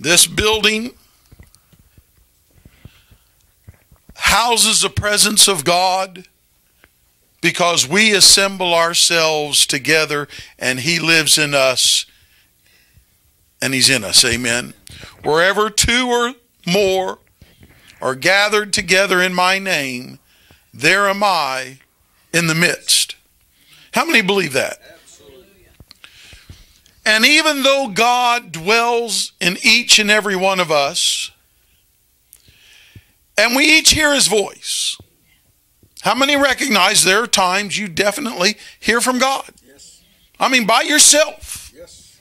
This building houses the presence of God because we assemble ourselves together and He lives in us and He's in us. Amen. Wherever two or more are gathered together in my name, there am I in the midst. How many believe that? And even though God dwells in each and every one of us, and we each hear his voice, how many recognize there are times you definitely hear from God? Yes. I mean, by yourself. Yes.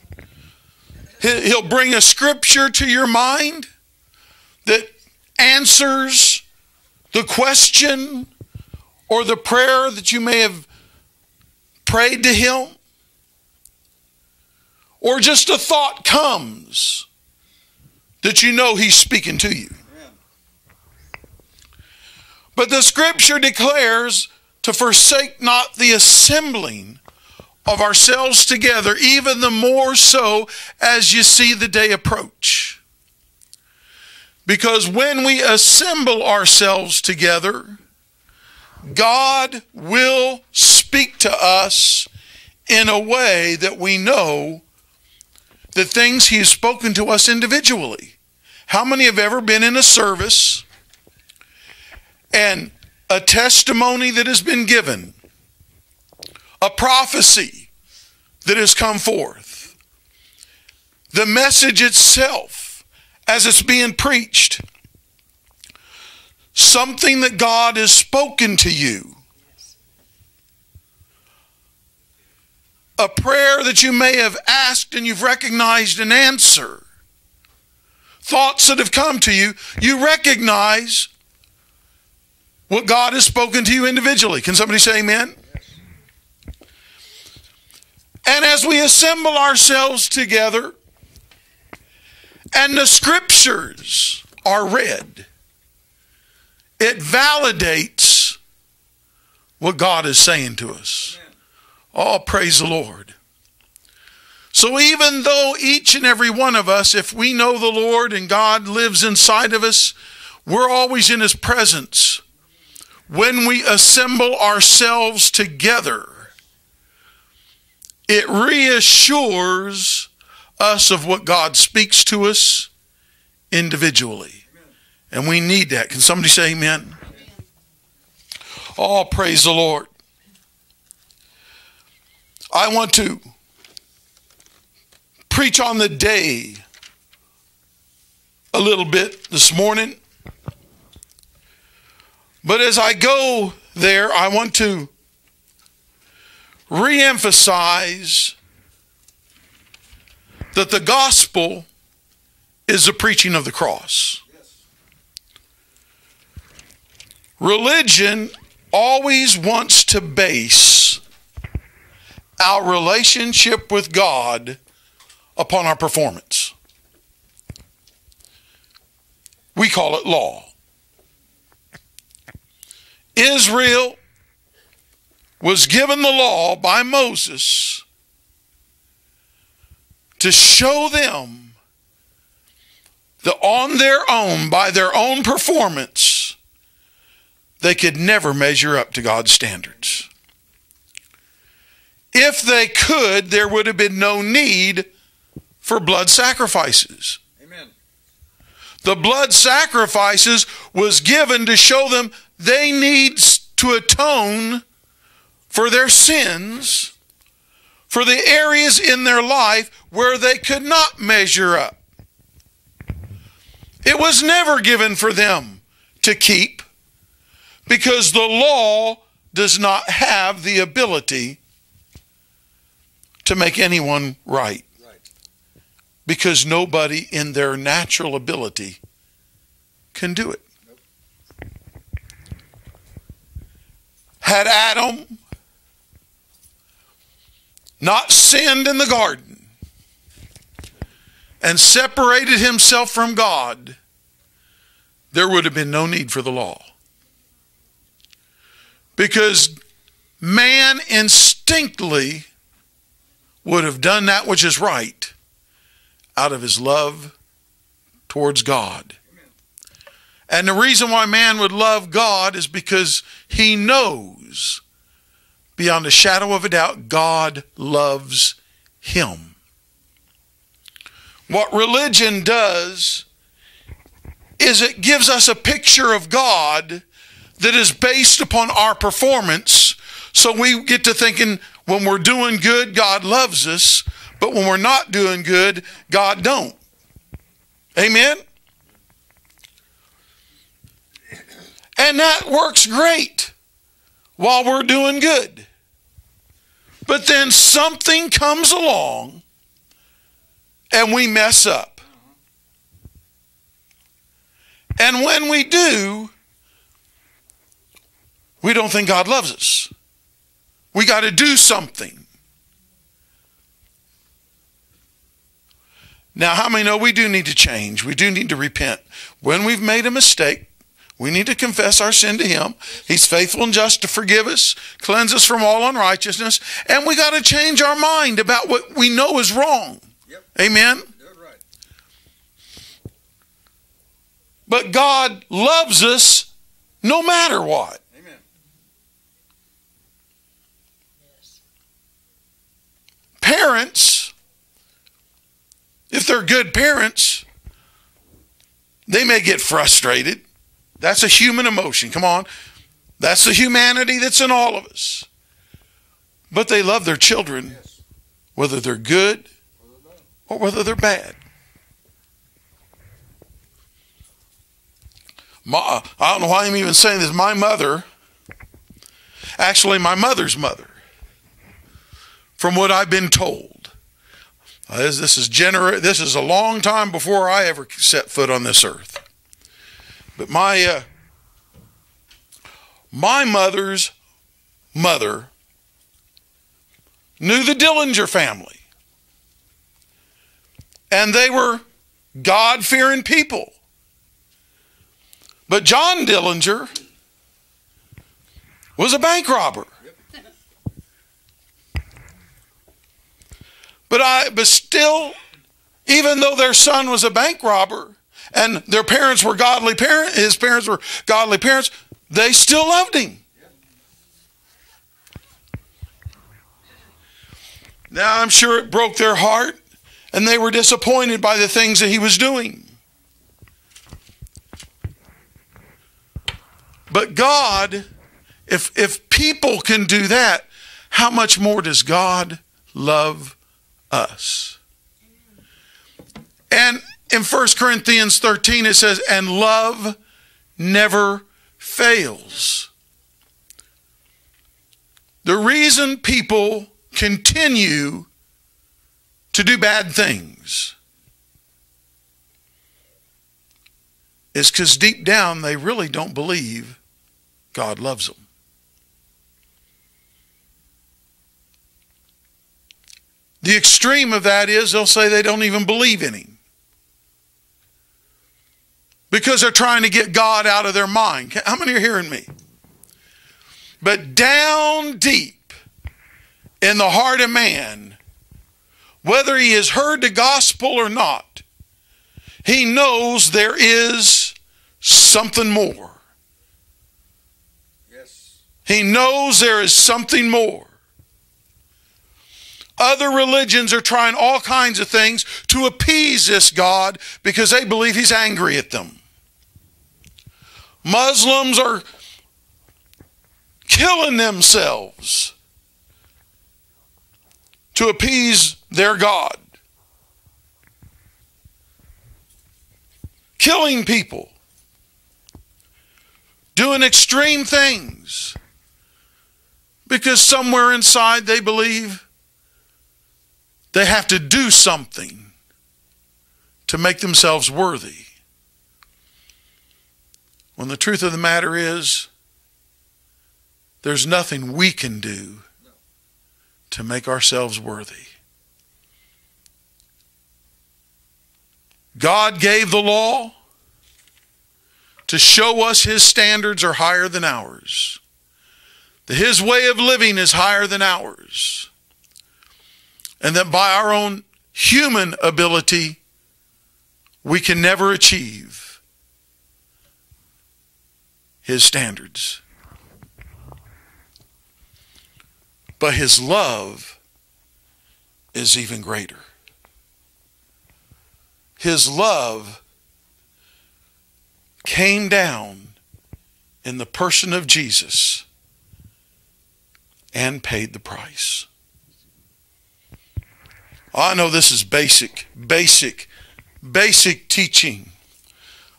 He- He'll bring a scripture to your mind that answers the question or the prayer that you may have prayed to Him. Or just a thought comes that you know He's speaking to you. But the scripture declares to forsake not the assembling of ourselves together, even the more so as you see the day approach. Because when we assemble ourselves together, God will speak to us in a way that we know the things He has spoken to us individually. How many have ever been in a service and a testimony that has been given, a prophecy that has come forth, the message itself as it's being preached, something that God has spoken to you, a prayer that you may have asked and you've recognized an answer, thoughts that have come to you, you recognize what God has spoken to you individually. Can somebody say amen? And as we assemble ourselves together and the scriptures are read, it validates what God is saying to us. Oh, praise the Lord. So, even though each and every one of us, if we know the Lord and God lives inside of us, we're always in His presence when we assemble ourselves together, it reassures us of what God speaks to us individually. And we need that. Can somebody say amen? Oh, praise the Lord. I want to preach on the day a little bit this morning. But as I go there, I want to reemphasize that the gospel is the preaching of the cross. Religion always wants to base our relationship with God upon our performance. We call it law. Israel was given the law by Moses to show them that on their own, by their own performance, they could never measure up to God's standards. If they could, there would have been no need for blood sacrifices. Amen. The blood sacrifices was given to show them they need to atone for their sins, for the areas in their life where they could not measure up. It was never given for them to keep because the law does not have the ability to make anyone right. Because nobody in their natural ability can do it. Had Adam not sinned in the garden and separated himself from God, there would have been no need for the law. Because man instinctively would have done that which is right out of his love towards God. And the reason why man would love God is because he knows beyond a shadow of a doubt God loves him. What religion does is it gives us a picture of God that is based upon our performance. So we get to thinking when we're doing good, God loves us, but when we're not doing good, God don't. Amen? And that works great while we're doing good. But then something comes along and we mess up. And when we do, we don't think God loves us. We got to do something. Now, how many know we do need to change? We do need to repent. When we've made a mistake, we need to confess our sin to Him. He's faithful and just to forgive us, cleanse us from all unrighteousness, and we got to change our mind about what we know is wrong. Yep. Amen? Right. But God loves us no matter what. Amen. Yes. Parents, if they're good parents, they may get frustrated that's a human emotion. Come on. That's the humanity that's in all of us. But they love their children, whether they're good or whether they're bad. My, I don't know why I'm even saying this. My mother, actually, my mother's mother, from what I've been told, uh, this, this is gener- This is a long time before I ever set foot on this earth. But my uh, my mother's mother knew the Dillinger family. And they were God fearing people. But John Dillinger was a bank robber. But I but still, even though their son was a bank robber, and their parents were godly parents, his parents were godly parents, they still loved him. Now, I'm sure it broke their heart, and they were disappointed by the things that he was doing. But God, if, if people can do that, how much more does God love us? And in 1 Corinthians 13, it says, and love never fails. The reason people continue to do bad things is because deep down they really don't believe God loves them. The extreme of that is they'll say they don't even believe in Him because they're trying to get God out of their mind. How many are hearing me? But down deep in the heart of man, whether he has heard the gospel or not, he knows there is something more. Yes. He knows there is something more. Other religions are trying all kinds of things to appease this God because they believe he's angry at them. Muslims are killing themselves to appease their God. Killing people. Doing extreme things. Because somewhere inside they believe they have to do something to make themselves worthy. When the truth of the matter is, there's nothing we can do to make ourselves worthy. God gave the law to show us His standards are higher than ours, that His way of living is higher than ours, and that by our own human ability, we can never achieve his standards. But his love is even greater. His love came down in the person of Jesus and paid the price. Oh, I know this is basic, basic, basic teaching.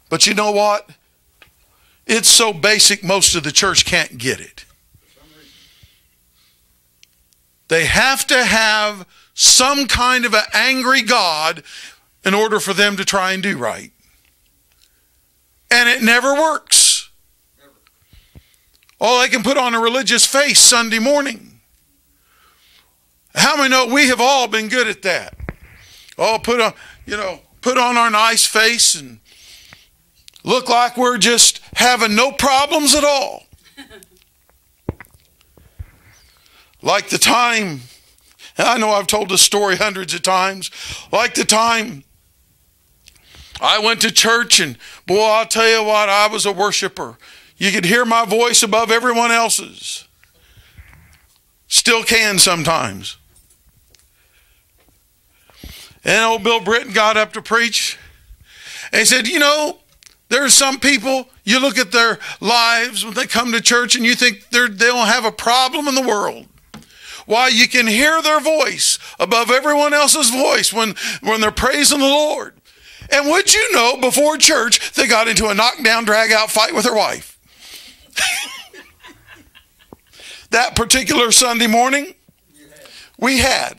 But you know what? It's so basic, most of the church can't get it. They have to have some kind of an angry God in order for them to try and do right. And it never works. Oh, they can put on a religious face Sunday morning. How many know we have all been good at that? Oh, put on, you know, put on our nice face and look like we're just having no problems at all. like the time, I know I've told this story hundreds of times, like the time I went to church and boy, I'll tell you what, I was a worshiper. You could hear my voice above everyone else's. Still can sometimes. And old Bill Britton got up to preach and he said, You know, there are some people, you look at their lives when they come to church and you think they don't have a problem in the world. Why, you can hear their voice above everyone else's voice when, when they're praising the Lord. And would you know, before church, they got into a knockdown, drag out fight with their wife. that particular Sunday morning, we had.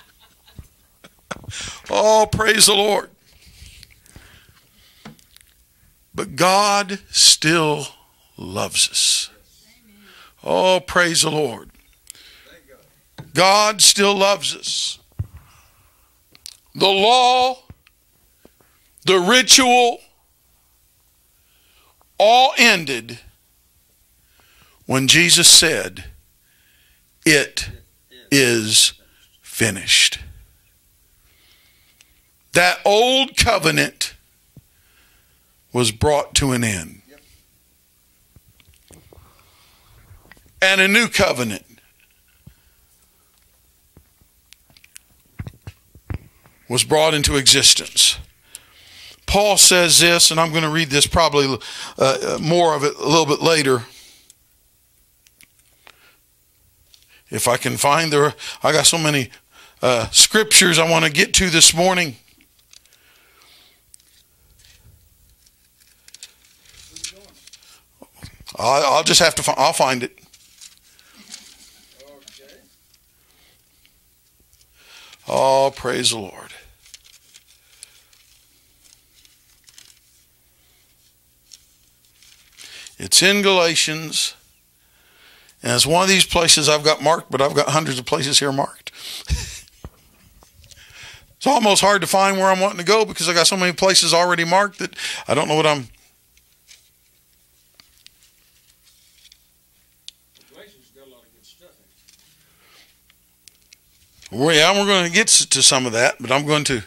oh, praise the Lord. But God still loves us. Oh, praise the Lord. God still loves us. The law the ritual all ended when Jesus said, It is finished. That old covenant was brought to an end. And a new covenant was brought into existence. Paul says this, and I'm going to read this probably uh, more of it a little bit later. If I can find there, I got so many uh, scriptures I want to get to this morning. I'll, I'll just have to. Find, I'll find it. Oh, praise the Lord. It's in Galatians. And it's one of these places I've got marked, but I've got hundreds of places here marked. it's almost hard to find where I'm wanting to go because I got so many places already marked that I don't know what I'm. Well, yeah, we're going to get to some of that, but I'm going to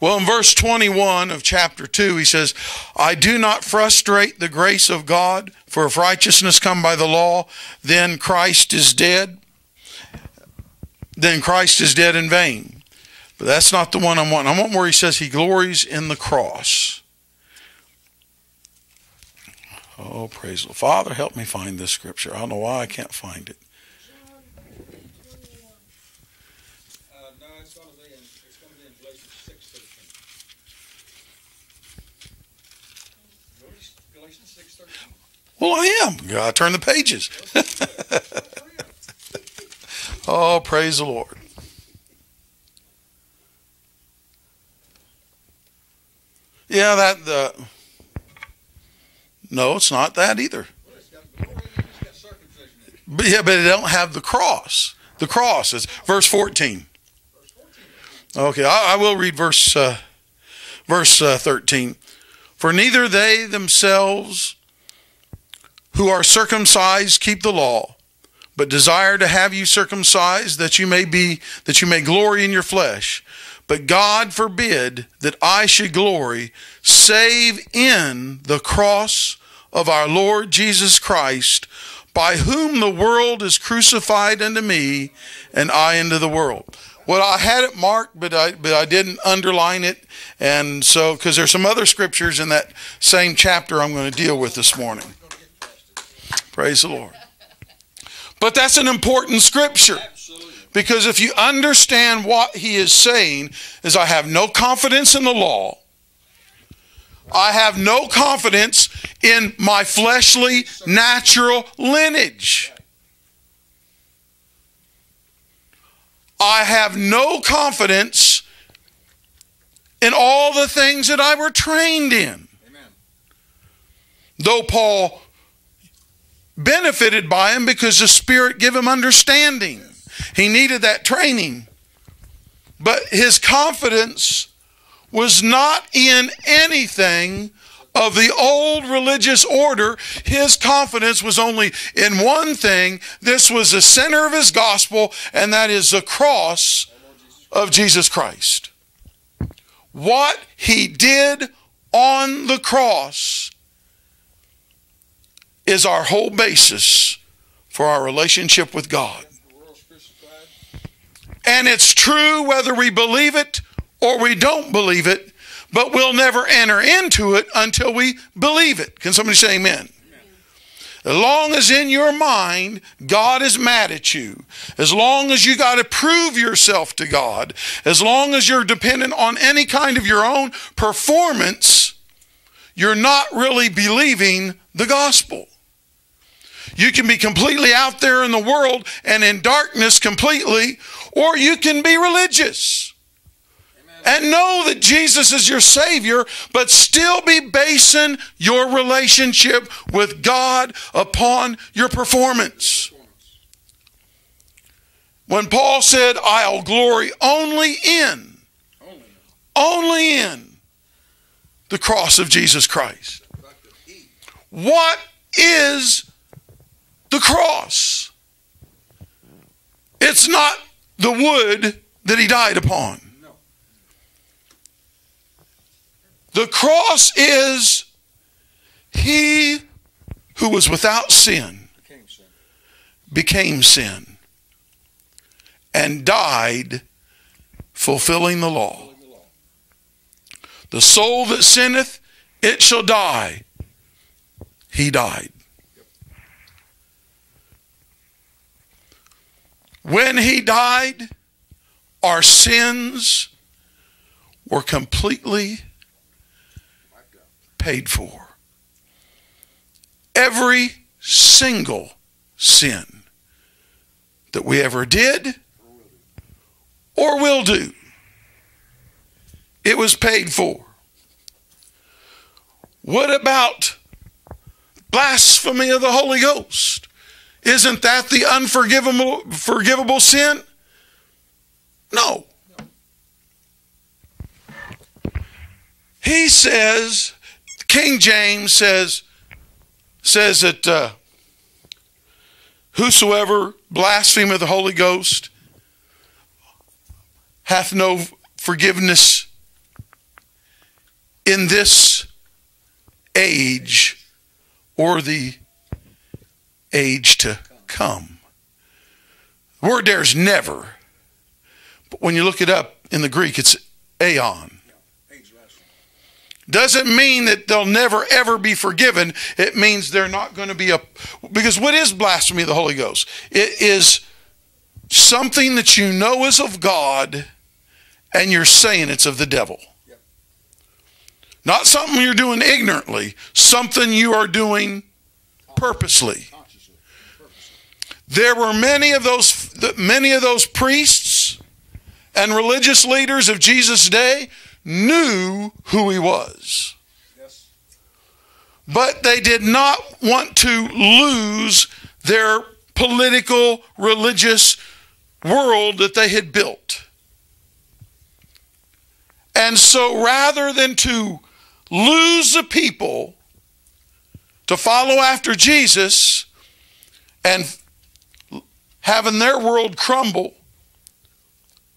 well, in verse 21 of chapter 2, he says, I do not frustrate the grace of God, for if righteousness come by the law, then Christ is dead. Then Christ is dead in vain. But that's not the one I want. I want where he says he glories in the cross. Oh, praise the Father, help me find this scripture. I don't know why I can't find it. Well, I am. Gotta turn the pages. oh, praise the Lord. Yeah, that the. Uh, no, it's not that either. But yeah, but it don't have the cross. The cross is verse fourteen. Okay, I, I will read verse uh, verse uh, thirteen. For neither they themselves who are circumcised keep the law, but desire to have you circumcised that you may be that you may glory in your flesh. But God forbid that I should glory save in the cross of our Lord Jesus Christ, by whom the world is crucified unto me, and I unto the world. Well, I had it marked, but I but I didn't underline it, and so because there's some other scriptures in that same chapter I'm going to deal with this morning. Praise the Lord. But that's an important scripture. Because if you understand what he is saying is I have no confidence in the law. I have no confidence in my fleshly natural lineage. I have no confidence in all the things that I were trained in. Amen. Though Paul benefited by him because the Spirit gave him understanding. He needed that training. But his confidence was not in anything of the old religious order. His confidence was only in one thing. This was the center of his gospel, and that is the cross of Jesus Christ. What he did on the cross is our whole basis for our relationship with God. And it's true whether we believe it or we don't believe it, but we'll never enter into it until we believe it. Can somebody say amen? As long as in your mind God is mad at you, as long as you got to prove yourself to God, as long as you're dependent on any kind of your own performance, you're not really believing the gospel. You can be completely out there in the world and in darkness completely, or you can be religious and know that Jesus is your Savior, but still be basing your relationship with God upon your performance. When Paul said, I'll glory only in, only in the cross of Jesus Christ. What is the cross? It's not the wood that he died upon. The cross is he who was without sin became sin and died fulfilling the law. The soul that sinneth, it shall die. He died. When he died, our sins were completely paid for. Every single sin that we ever did or will do, it was paid for. What about blasphemy of the Holy Ghost? Isn't that the unforgivable forgivable sin? No. He says, King James says, says that uh, whosoever blasphemeth the Holy Ghost hath no forgiveness in this age or the age to come. The word there is never. But when you look it up in the Greek, it's aeon. Doesn't mean that they'll never ever be forgiven. It means they're not going to be a. Because what is blasphemy of the Holy Ghost? It is something that you know is of God and you're saying it's of the devil. Not something you're doing ignorantly, something you are doing purposely. There were many of those many of those priests and religious leaders of Jesus' day knew who he was. But they did not want to lose their political religious world that they had built. And so rather than to lose the people to follow after Jesus and having their world crumble,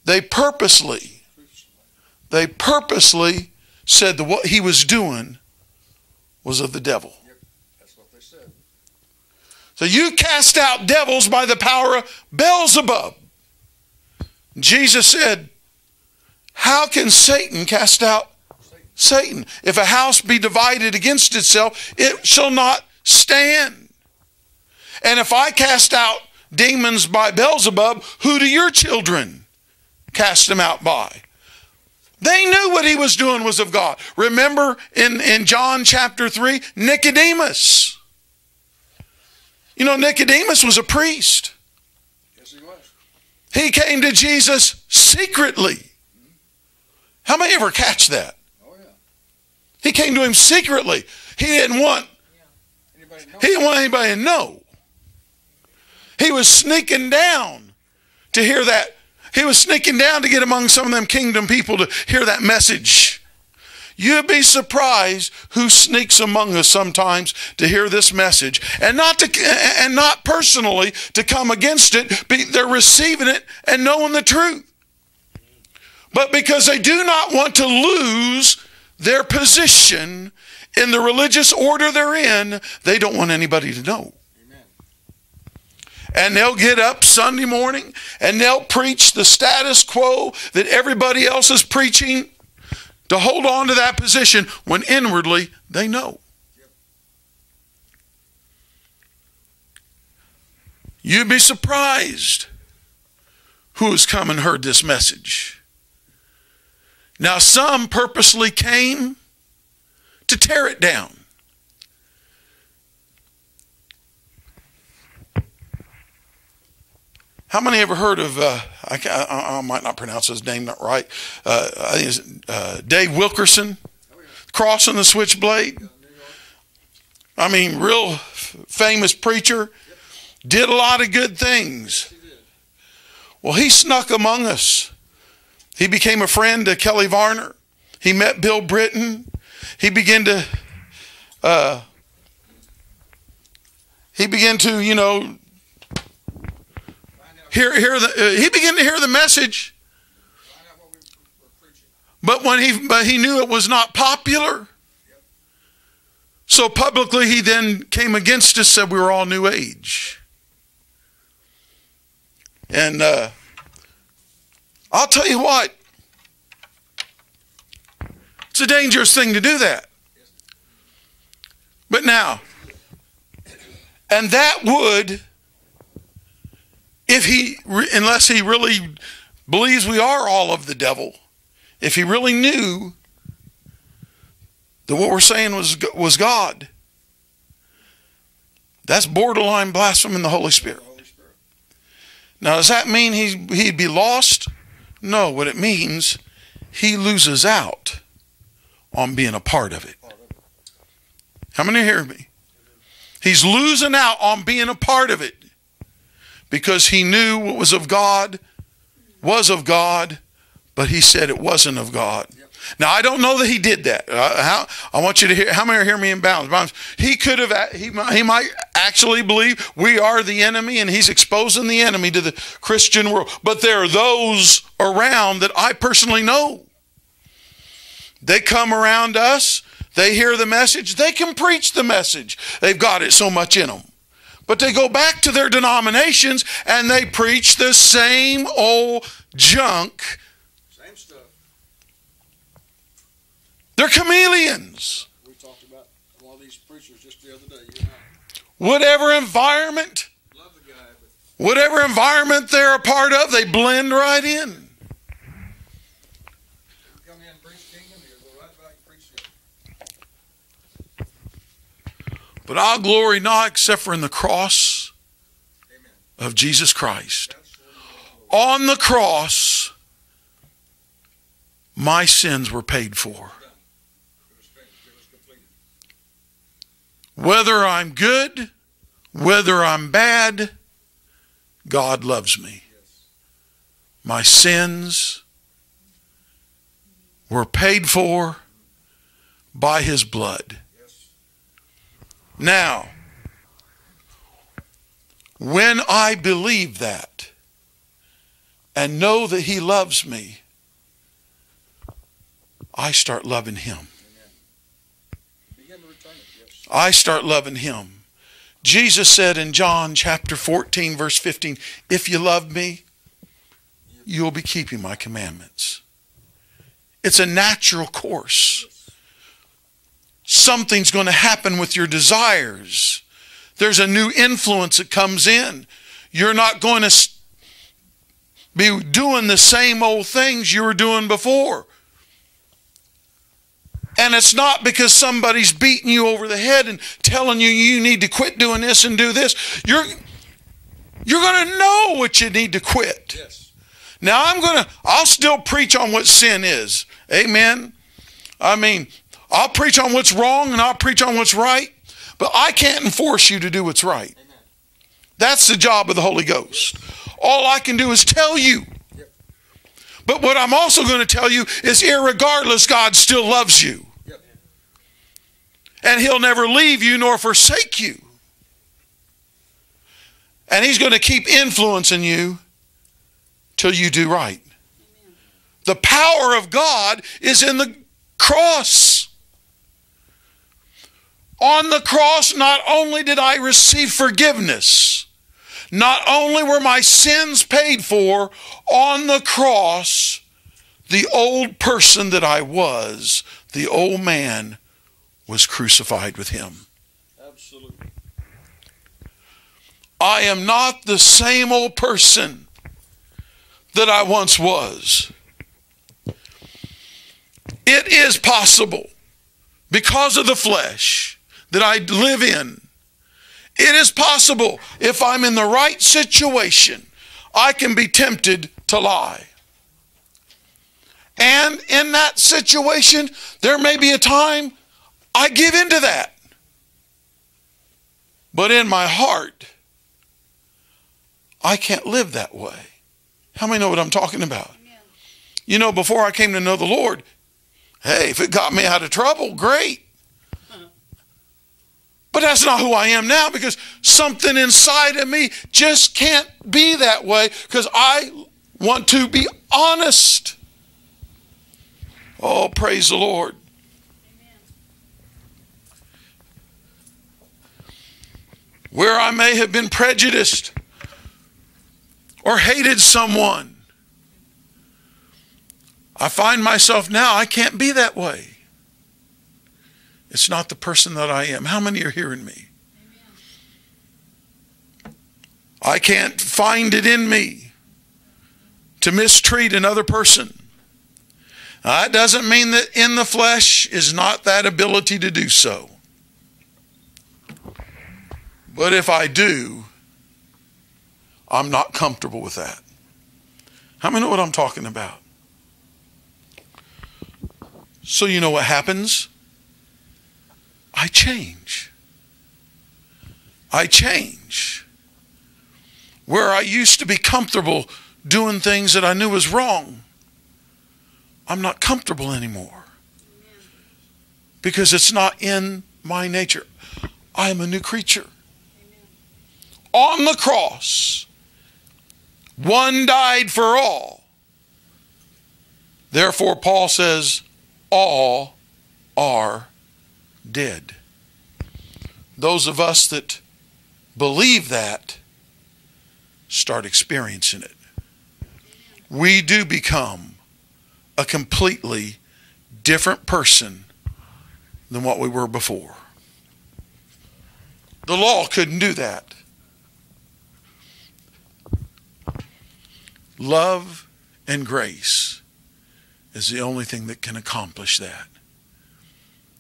they purposely they purposely said that what he was doing was of the devil. Yep. That's what they said. So you cast out devils by the power of Beelzebub. Jesus said, How can Satan cast out Satan? If a house be divided against itself, it shall not stand. And if I cast out demons by Beelzebub, who do your children cast them out by? They knew what he was doing was of God. Remember in, in John chapter 3, Nicodemus. You know, Nicodemus was a priest. Yes, he was. He came to Jesus secretly. How many ever catch that? Oh, yeah. He came to him secretly. He didn't want Anybody know? he didn't want anybody to know. He was sneaking down to hear that. He was sneaking down to get among some of them kingdom people to hear that message. You'd be surprised who sneaks among us sometimes to hear this message, and not to, and not personally to come against it. But they're receiving it and knowing the truth, but because they do not want to lose their position in the religious order they're in, they don't want anybody to know. And they'll get up Sunday morning and they'll preach the status quo that everybody else is preaching to hold on to that position when inwardly they know. You'd be surprised who has come and heard this message. Now, some purposely came to tear it down. How many ever heard of? Uh, I, I, I might not pronounce his name not right. Uh, I think it's uh, Dave Wilkerson, Cross and the Switchblade. I mean, real famous preacher, did a lot of good things. Well, he snuck among us. He became a friend to Kelly Varner. He met Bill Britton. He began to. Uh, he began to, you know, hear hear the. Uh, he began to hear the message, but when he but he knew it was not popular. So publicly, he then came against us, said we were all New Age. And uh, I'll tell you what, it's a dangerous thing to do that. But now, and that would, if he, unless he really believes we are all of the devil, if he really knew that what we're saying was was God, that's borderline Holy Spirit. The Holy Spirit. Now, does that mean he, he'd be lost? No. What it means, he loses out on being a. Part of it. How many hear me? He's losing out on being a part of it because he knew what was of God was of God, but he said it wasn't of God. Now I don't know that he did that. Uh, how, I want you to hear. How many hear me in bounds? He could have. He he might actually believe we are the enemy, and he's exposing the enemy to the Christian world. But there are those around that I personally know. They come around us. They hear the message. They can preach the message. They've got it so much in them. But they go back to their denominations and they preach the same old junk. Same stuff. They're chameleons. We talked about one of these preachers just the other day. You Whatever environment, love the guy, but whatever environment they're a part of, they blend right in. you come in and preach kingdom, you go right back and preach the But I'll glory not except for in the cross of Jesus Christ. On the cross, my sins were paid for. Whether I'm good, whether I'm bad, God loves me. My sins were paid for by his blood. Now, when I believe that and know that he loves me, I start loving Him. I start loving Him. Jesus said in John chapter 14, verse 15, If you love me, you'll be keeping my commandments. It's a natural course. Something's going to happen with your desires. There's a new influence that comes in. You're not going to be doing the same old things you were doing before. And it's not because somebody's beating you over the head and telling you you need to quit doing this and do this. You're you're going to know what you need to quit. Yes. Now I'm going to I'll still preach on what sin is. Amen. I mean, I'll preach on what's wrong and I'll preach on what's right, but I can't enforce you to do what's right. That's the job of the Holy Ghost. All I can do is tell you. But what I'm also going to tell you is, irregardless, God still loves you. And He'll never leave you nor forsake you. And He's going to keep influencing you till you do right. The power of God is in the cross. On the cross, not only did I receive forgiveness, not only were my sins paid for, on the cross, the old person that I was, the old man, was crucified with him. Absolutely. I am not the same old person that I once was. It is possible because of the flesh that I live in. It is possible if I'm in the right situation, I can be tempted to lie. And in that situation, there may be a time I give into that. But in my heart, I can't live that way. How many know what I'm talking about? You know, before I came to know the Lord, hey, if it got me out of trouble, great. But that's not who I am now because something inside of me just can't be that way because I want to be honest. Oh, praise the Lord. Where I may have been prejudiced or hated someone, I find myself now, I can't be that way. It's not the person that I am. How many are hearing me? I can't find it in me to mistreat another person. Uh, that doesn't mean that in the flesh is not that ability to do so. But if I do, I'm not comfortable with that. How many know what I'm talking about? So you know what happens? I change. I change. Where I used to be comfortable doing things that I knew was wrong, I'm not comfortable anymore. Because it's not in my nature. I am a new creature. On the cross, one died for all. Therefore, Paul says, all are dead. Those of us that believe that start experiencing it. We do become a completely different person than what we were before. The law couldn't do that. Love and grace is the only thing that can accomplish that.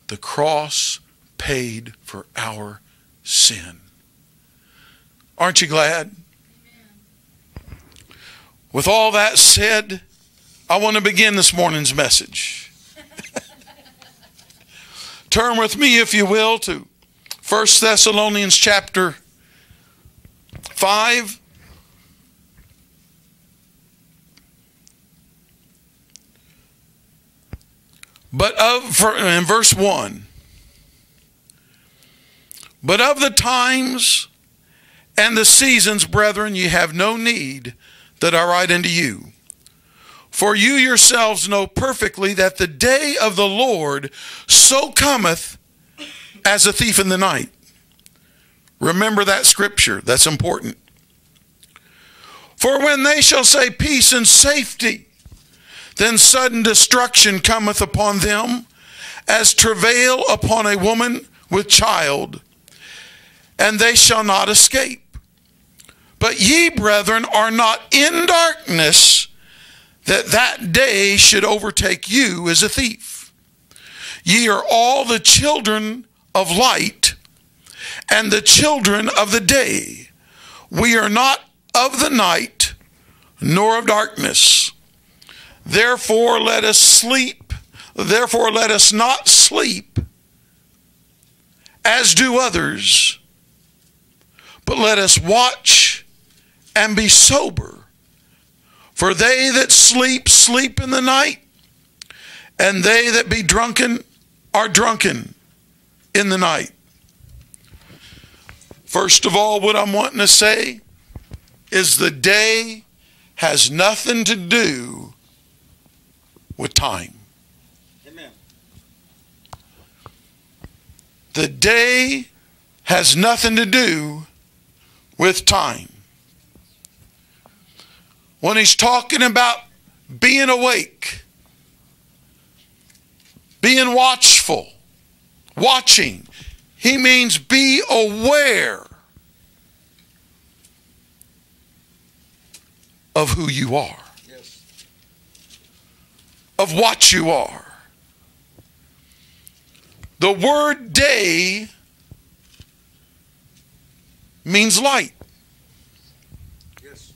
The cross paid for our sin. Aren't you glad? With all that said, I want to begin this morning's message. Turn with me, if you will, to 1 Thessalonians chapter 5. But of, for, in verse 1, but of the times and the seasons, brethren, ye have no need that I write unto you. For you yourselves know perfectly that the day of the Lord so cometh as a thief in the night. Remember that scripture, that's important. For when they shall say peace and safety, then sudden destruction cometh upon them, as travail upon a woman with child, and they shall not escape. But ye, brethren, are not in darkness, that that day should overtake you as a thief. Ye are all the children of light and the children of the day. We are not of the night, nor of darkness. Therefore, let us sleep. Therefore, let us not sleep as do others, but let us watch and be sober. For they that sleep, sleep in the night, and they that be drunken are drunken in the night. First of all, what I'm wanting to say is the day has nothing to do with time. Amen. The day has nothing to do with time. When he's talking about being awake, being watchful, watching, he means be aware of who you are. Of what you are. The word day means light. Yes.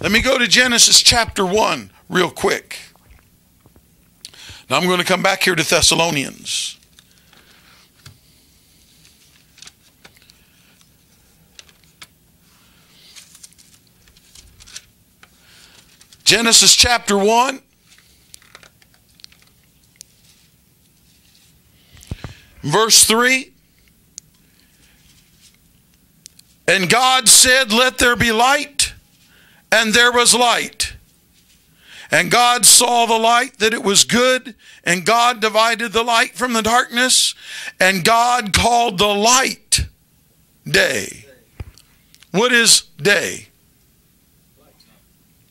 Let me go to Genesis chapter 1 real quick. Now I'm going to come back here to Thessalonians. Genesis chapter 1. Verse 3. And God said, Let there be light, and there was light. And God saw the light that it was good, and God divided the light from the darkness, and God called the light day. What is day?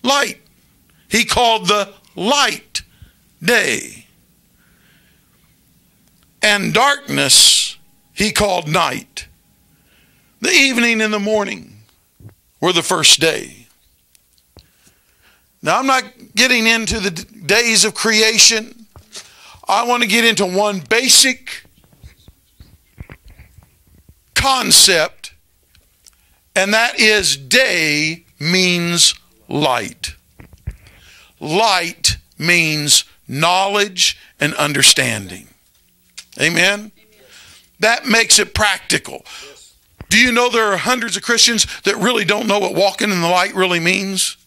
Light. He called the light day. And darkness he called night. The evening and the morning were the first day. Now, I'm not getting into the days of creation. I want to get into one basic concept, and that is day means light. Light means knowledge and understanding. Amen? That makes it practical. Do you know there are hundreds of Christians that really don't know what walking in the light really means?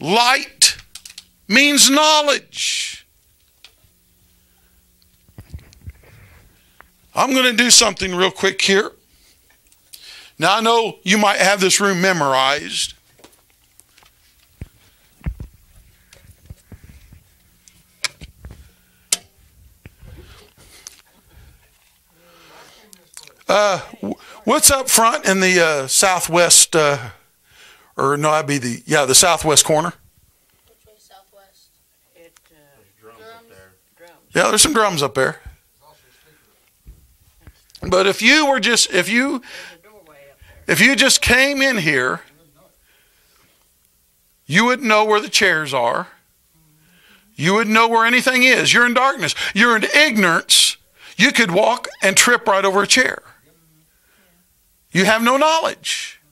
Light means knowledge. I'm going to do something real quick here. Now, I know you might have this room memorized. Uh, what's up front in the uh, southwest, uh, or no, that'd be the yeah the southwest corner. Yeah, there's some drums up there. But if you were just if you if you just came in here, you wouldn't know where the chairs are. You wouldn't know where anything is. You're in darkness. You're in ignorance. You could walk and trip right over a chair. You have no knowledge.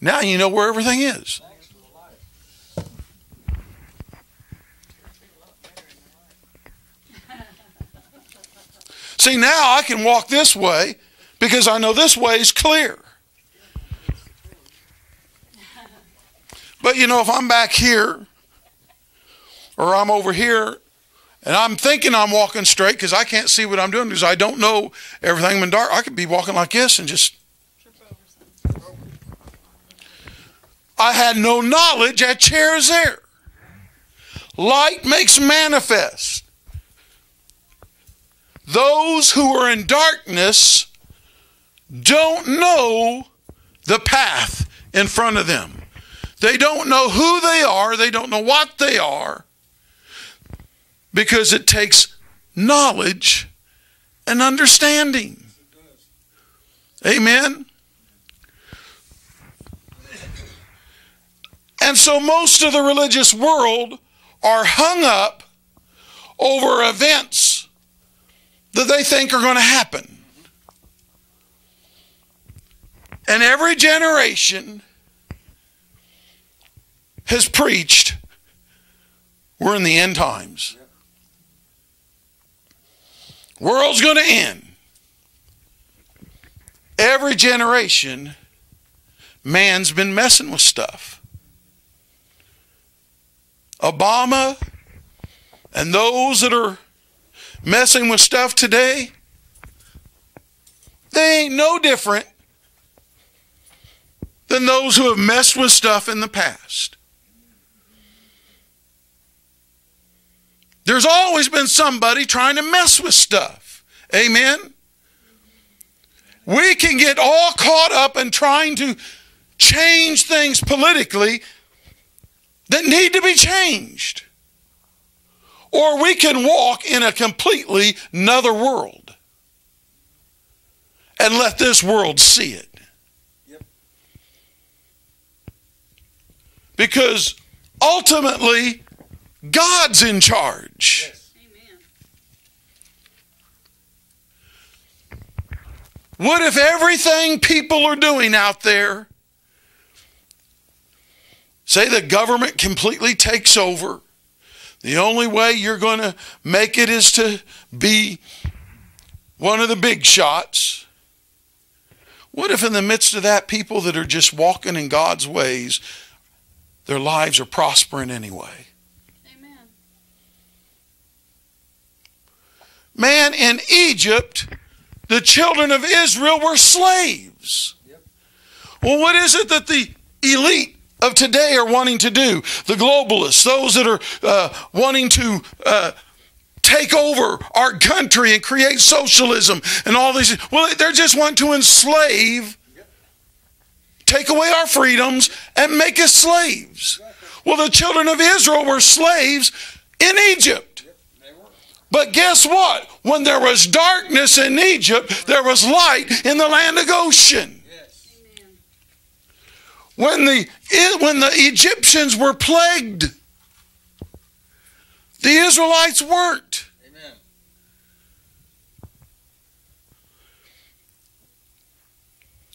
Now you know where everything is. See, now I can walk this way because I know this way is clear. But you know, if I'm back here or I'm over here and I'm thinking I'm walking straight because I can't see what I'm doing because I don't know everything in dark, I could be walking like this and just. I had no knowledge at there. Light makes manifest. Those who are in darkness don't know the path in front of them. They don't know who they are, they don't know what they are, because it takes knowledge and understanding. Amen. And so most of the religious world are hung up over events that they think are going to happen. And every generation has preached we're in the end times. World's going to end. Every generation, man's been messing with stuff. Obama and those that are messing with stuff today, they ain't no different than those who have messed with stuff in the past. There's always been somebody trying to mess with stuff. Amen? We can get all caught up in trying to change things politically that need to be changed. Or we can walk in a completely another world and let this world see it. Because ultimately, God's in charge. Yes. What if everything people are doing out there, say the government completely takes over? The only way you're going to make it is to be one of the big shots. What if, in the midst of that, people that are just walking in God's ways, their lives are prospering anyway? Man, in Egypt, the children of Israel were slaves. Well, what is it that the elite of today are wanting to do? The globalists, those that are uh, wanting to uh, take over our country and create socialism and all these. Well, they're just wanting to enslave, take away our freedoms, and make us slaves. Well, the children of Israel were slaves in Egypt. But guess what? When there was darkness in Egypt, there was light in the land of Goshen. When the, when the Egyptians were plagued, the Israelites weren't. Amen.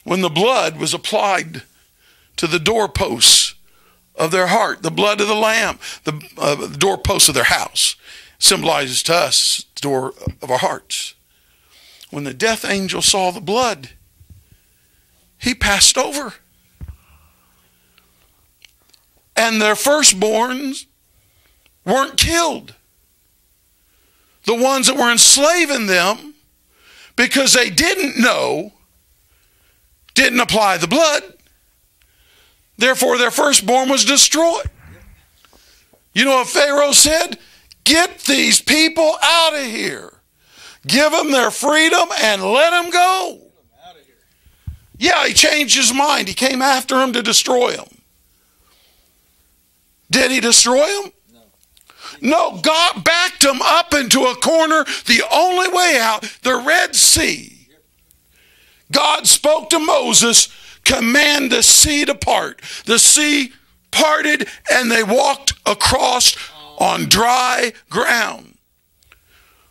When the blood was applied to the doorposts of their heart, the blood of the lamb, the, uh, the doorposts of their house, symbolizes to us the door of our hearts. When the death angel saw the blood, he passed over. And their firstborns weren't killed. The ones that were enslaving them, because they didn't know, didn't apply the blood. Therefore, their firstborn was destroyed. You know what Pharaoh said? Get these people out of here. Give them their freedom and let them go. Yeah, he changed his mind. He came after them to destroy them. Did he destroy them? No, God backed them up into a corner, the only way out, the Red Sea. God spoke to Moses, command the sea to part. The sea parted and they walked across on dry ground.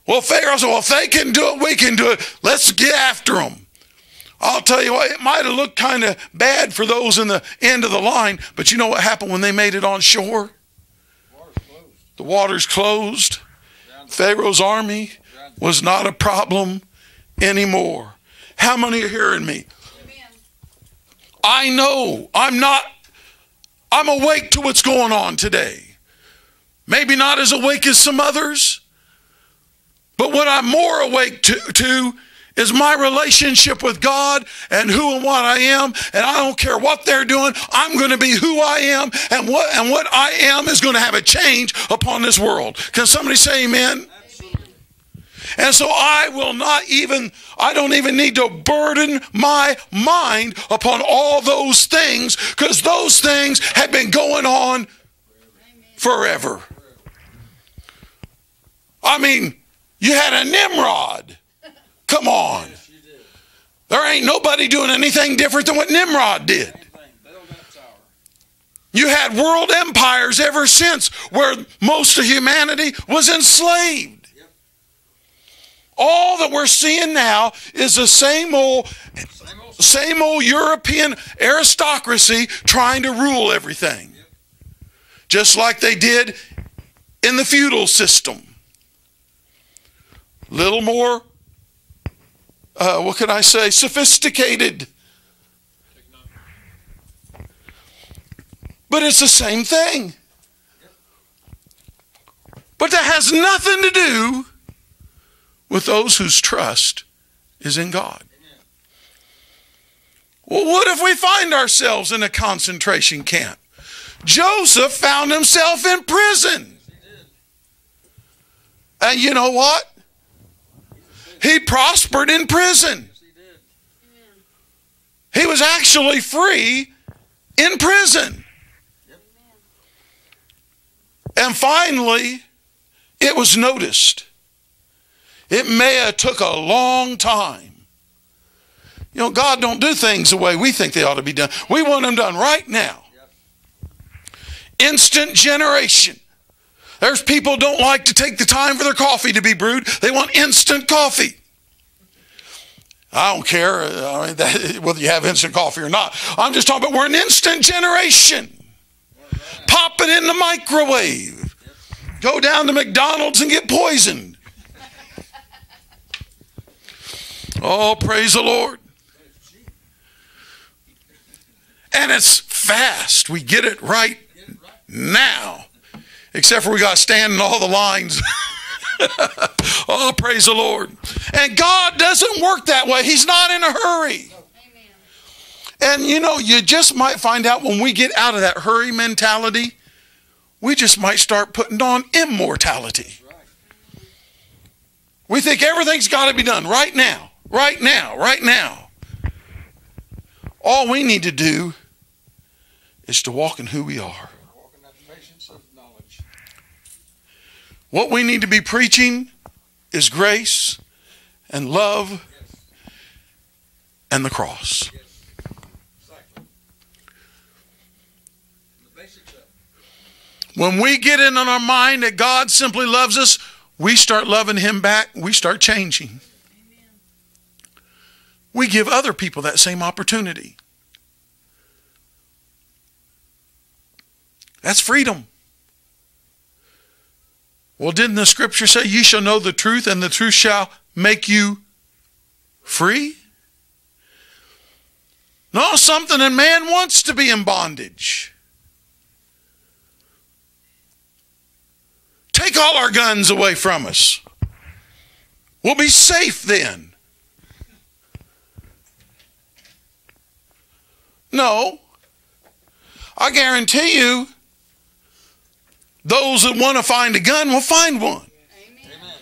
Well, Pharaoh said, well, if they can do it, we can do it. Let's get after them. I'll tell you what, it might have looked kind of bad for those in the end of the line, but you know what happened when they made it on shore? The waters closed. Pharaoh's army was not a problem anymore. How many are hearing me? I know I'm not, I'm awake to what's going on today. Maybe not as awake as some others, but what I'm more awake to, to is my relationship with God and who and what I am, and I don't care what they're doing. I'm going to be who I am, and what and what I am is going to have a change upon this world. Can somebody say amen? And so I will not even, I don't even need to burden my mind upon all those things because those things have been going on forever. I mean, you had a Nimrod. Come on. There ain't nobody doing anything different than what Nimrod did. You had world empires ever since where most of humanity was enslaved. All that we're seeing now is the same old same old European aristocracy trying to rule everything. Just like they did in the feudal system. Little more uh, what can I say, sophisticated. But it's the same thing. But that has nothing to do with those whose trust is in God. Well, what if we find ourselves in a concentration camp? Joseph found himself in prison. And you know what? He prospered in prison. He was actually free in prison. And finally, it was noticed. It may have took a long time. You know, God don't do things the way we think they ought to be done. We want them done right now. Instant generation. There's people don't like to take the time for their coffee to be brewed. They want instant coffee. I don't care uh, I mean, that, whether you have instant coffee or not. I'm just talking about we're an instant generation. Pop it in the microwave. Go down to McDonald's and get poisoned. Oh, praise the Lord. And it's fast. We get it right now. Except for we got to stand in all the lines. oh, praise the Lord. And God doesn't work that way. He's not in a hurry. And you know, you just might find out when we get out of that hurry mentality, we just might start putting on immortality. We think everything's got to be done right now, right now, right now. All we need to do is to walk in who we are. What we need to be preaching is grace and love and the cross. When we get in on our mind that God simply loves us, we start loving Him back, we start changing. We give other people that same opportunity. That's freedom. Well, didn't the scripture say, Ye shall know the truth, and the truth shall make you free? No, something in man wants to be in bondage. Take all our guns away from us. We'll be safe then. No. I guarantee you, those that want to find a gun will find one. Amen.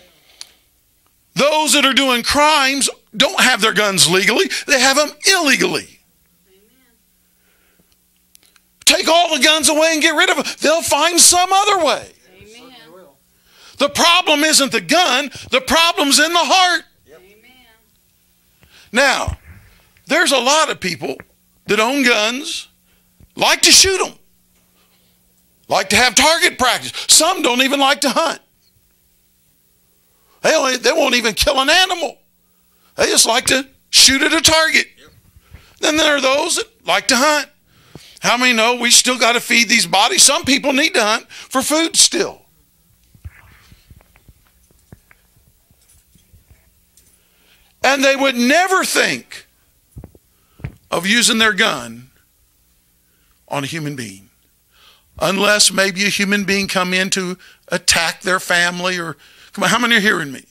Those that are doing crimes don't have their guns legally, they have them illegally. Take all the guns away and get rid of them. They'll find some other way. Amen. The problem isn't the gun, the problem's in the heart. Amen. Now, there's a lot of people that own guns, like to shoot them, like to have target practice. Some don't even like to hunt. They, only, they won't even kill an animal. They just like to shoot at a target. Then there are those that like to hunt. How many know we still got to feed these bodies? Some people need to hunt for food still. And they would never think of using their gun on a human being. Unless maybe a human being come in to attack their family or come on, how many are hearing me?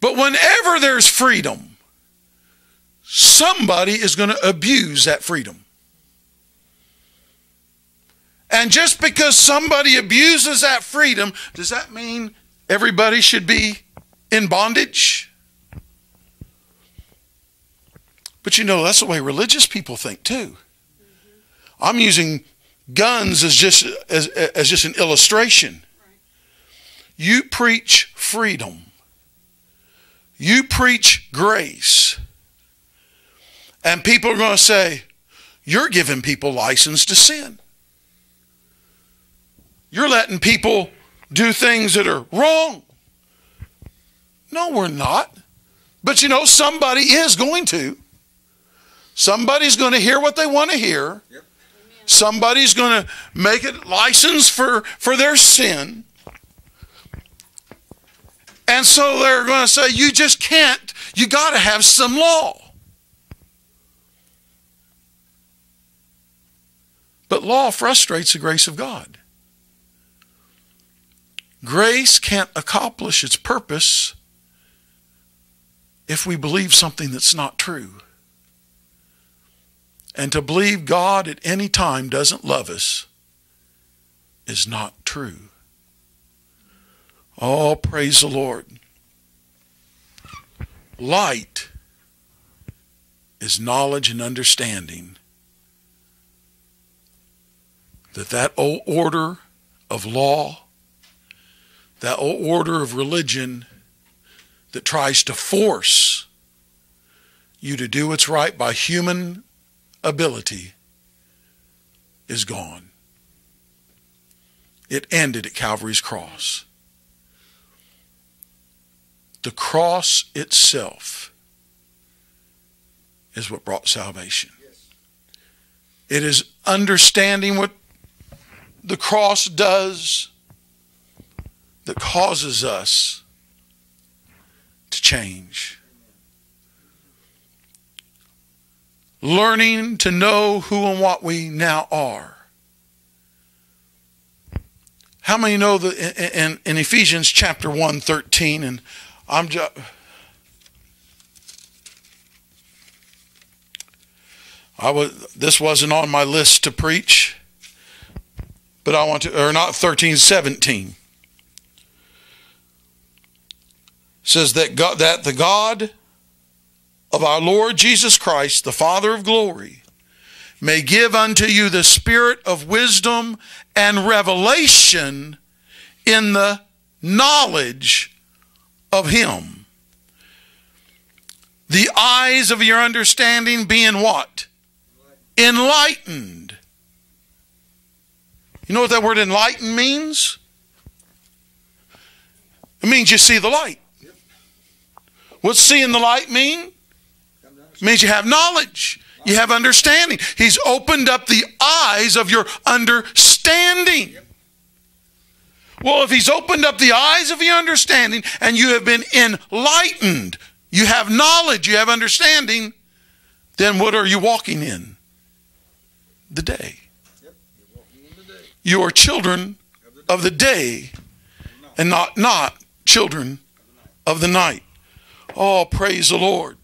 But whenever there's freedom, somebody is going to abuse that freedom. And just because somebody abuses that freedom, does that mean everybody should be in bondage? But you know, that's the way religious people think too. I'm using guns as just as, as just an illustration. You preach freedom. You preach grace. And people are going to say, you're giving people license to sin. You're letting people do things that are wrong. No, we're not. But you know, somebody is going to. Somebody's going to hear what they want to hear. Yep. Somebody's going to make it license for, for their sin. And so they're going to say, you just can't, you got to have some law. But law frustrates the grace of God. Grace can't accomplish its purpose if we believe something that's not true. And to believe God at any time doesn't love us is not true. Oh, praise the Lord. Light is knowledge and understanding that that old order of law, that old order of religion that tries to force you to do what's right by human ability is gone. It ended at Calvary's cross. The cross itself is what brought salvation. It is understanding what the cross does that causes us to change. Learning to know who and what we now are. How many know that in, in, in Ephesians chapter 1, 13, and I'm just. I was, this wasn't on my list to preach, but I want to, or not 13, 17. Says that God, that the God of our Lord Jesus Christ, the Father of glory, may give unto you the spirit of wisdom and revelation in the knowledge of Him. The eyes of your understanding being what? Enlightened. You know what that word enlightened means? It means you see the light. What's seeing the light mean? It means you have knowledge. You have understanding. He's opened up the eyes of your understanding. Well, if he's opened up the eyes of your understanding and you have been enlightened, you have knowledge, you have understanding, then what are you walking in? The day. You are children of the day and not not children of the night. Oh, praise the Lord.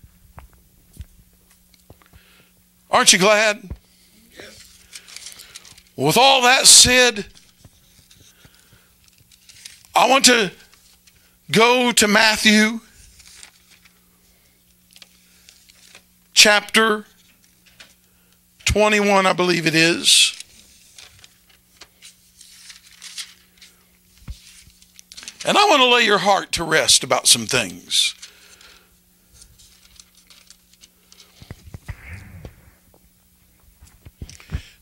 Aren't you glad? Yes. With all that said, I want to go to Matthew chapter 21, I believe it is. And I want to lay your heart to rest about some things.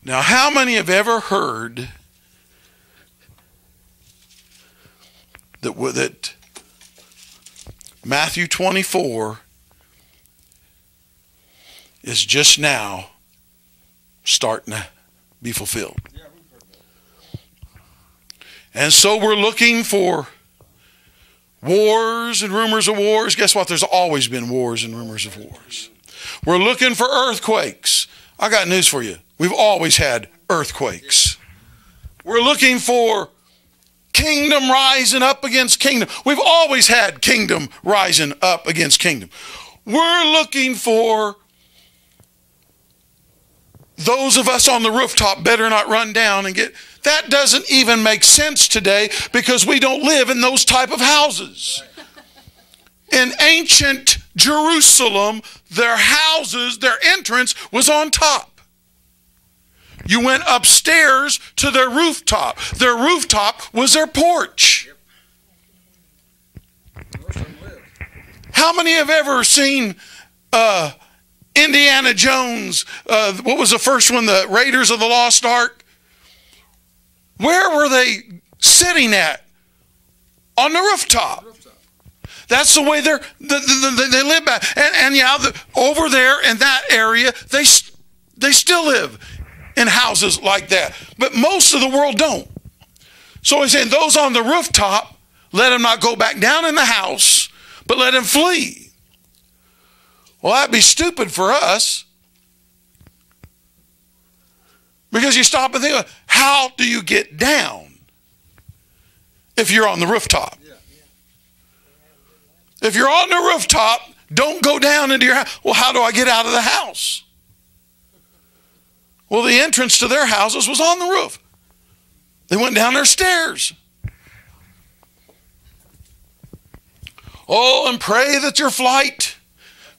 Now, how many have ever heard that, that Matthew 24 is just now starting to be fulfilled? And so we're looking for wars and rumors of wars. Guess what? There's always been wars and rumors of wars. We're looking for earthquakes. I got news for you. We've always had earthquakes. We're looking for kingdom rising up against kingdom. We've always had kingdom rising up against kingdom. We're looking for those of us on the rooftop better not run down and get that doesn't even make sense today because we don't live in those type of houses in ancient jerusalem their houses their entrance was on top you went upstairs to their rooftop their rooftop was their porch how many have ever seen uh, Indiana Jones? Uh, what was the first one? The Raiders of the Lost Ark. Where were they sitting at? On the rooftop. That's the way they're the, the, the, they live back. And, and yeah, the, over there in that area, they they still live in houses like that. But most of the world don't. So he's saying those on the rooftop, let them not go back down in the house, but let them flee. Well, that'd be stupid for us. Because you stop and think, how do you get down if you're on the rooftop? If you're on the rooftop, don't go down into your house. Well, how do I get out of the house? Well, the entrance to their houses was on the roof. They went down their stairs. Oh, and pray that your flight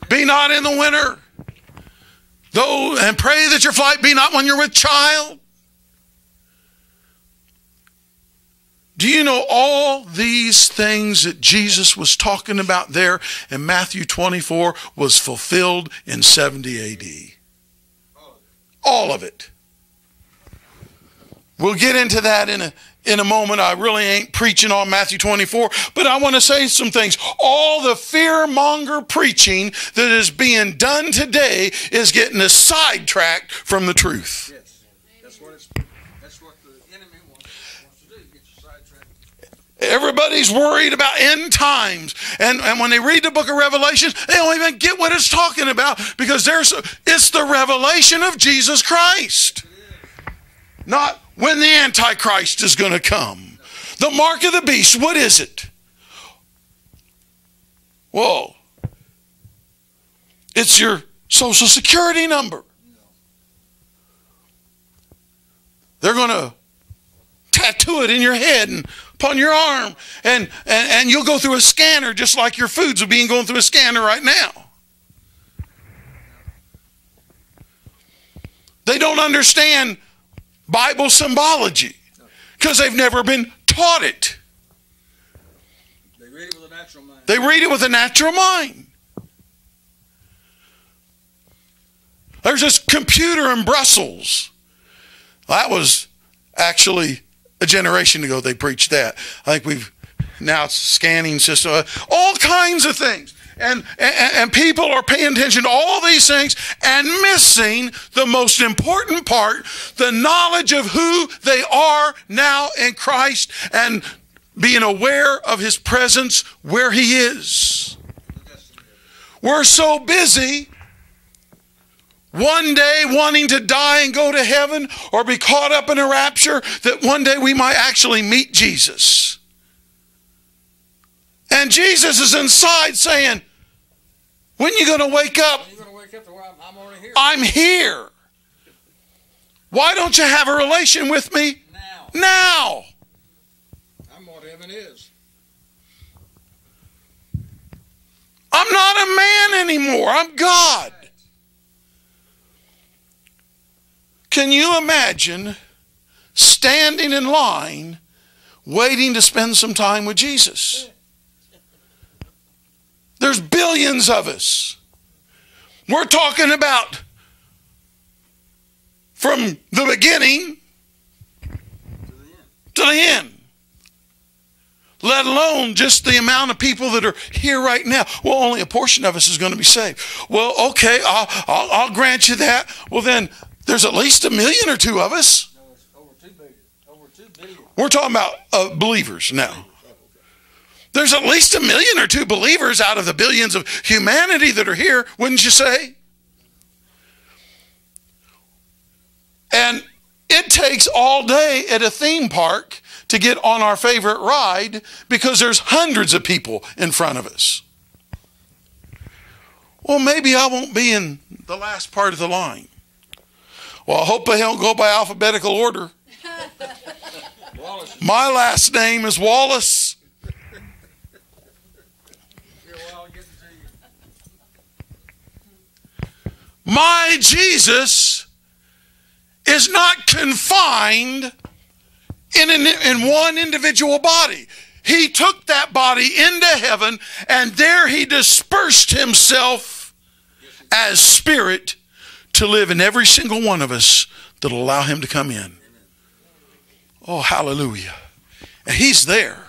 be not in the winter. Though, and pray that your flight be not when you're with child. Do you know all these things that Jesus was talking about there in Matthew 24 was fulfilled in 70 AD? All of it. We'll get into that in a in a moment. I really ain't preaching on Matthew 24, but I want to say some things. All the fear monger preaching that is being done today is getting us sidetracked from the truth. That's what it's. That's what the enemy wants, wants to do. Get you sidetracked. Everybody's worried about end times. And, and when they read the book of Revelation, they don't even get what it's talking about because there's it's the revelation of Jesus Christ. Not when the Antichrist is going to come. The mark of the beast, what is it? Whoa. It's your social security number. They're going to tattoo it in your head and upon your arm and, and and you'll go through a scanner just like your foods are being going through a scanner right now. They don't understand bible symbology because they've never been taught it. They read it with a natural mind. they read it with a natural mind. There's this computer in brussels. That was actually a generation ago they preached that. I think we've now scanning system, uh, all kinds of things. And, and, and people are paying attention to all these things and missing the most important part the knowledge of who they are now in Christ and being aware of his presence where he is. We're so busy one day wanting to die and go to heaven or be caught up in a rapture that one day we might actually meet Jesus. And Jesus is inside saying, When you going to wake up? You're going to wake up I'm, I'm here. I'm here. Why don't you have a relation with me now. now? I'm what heaven is. I'm not a man anymore. I'm God. Can you imagine standing in line waiting to spend some time with Jesus? There's billions of us. We're talking about from the beginning To the end. Let alone just the amount of people that are here right now. Well, only a portion of us is going to be saved. Well, okay, I'll, I'll, I'll grant you that. Well, then there's at least a million or two of us. No, it's over 2 billion. Over 2 billion. We're talking about uh, believers now. There's at least a million or two believers out of the billions of humanity that are here, wouldn't you say? And it takes all day at a theme park to get on our favorite ride because there's hundreds of people in front of us. Well, maybe I won't be in the last part of the line. Well, I hope I don't go by alphabetical order. Wallace, My last name is Wallace. My Jesus is not confined in, an, in one individual body. He took that body into heaven and there he dispersed himself as spirit to live in every single one of us that'll allow him to come in. Oh, hallelujah. And he's there.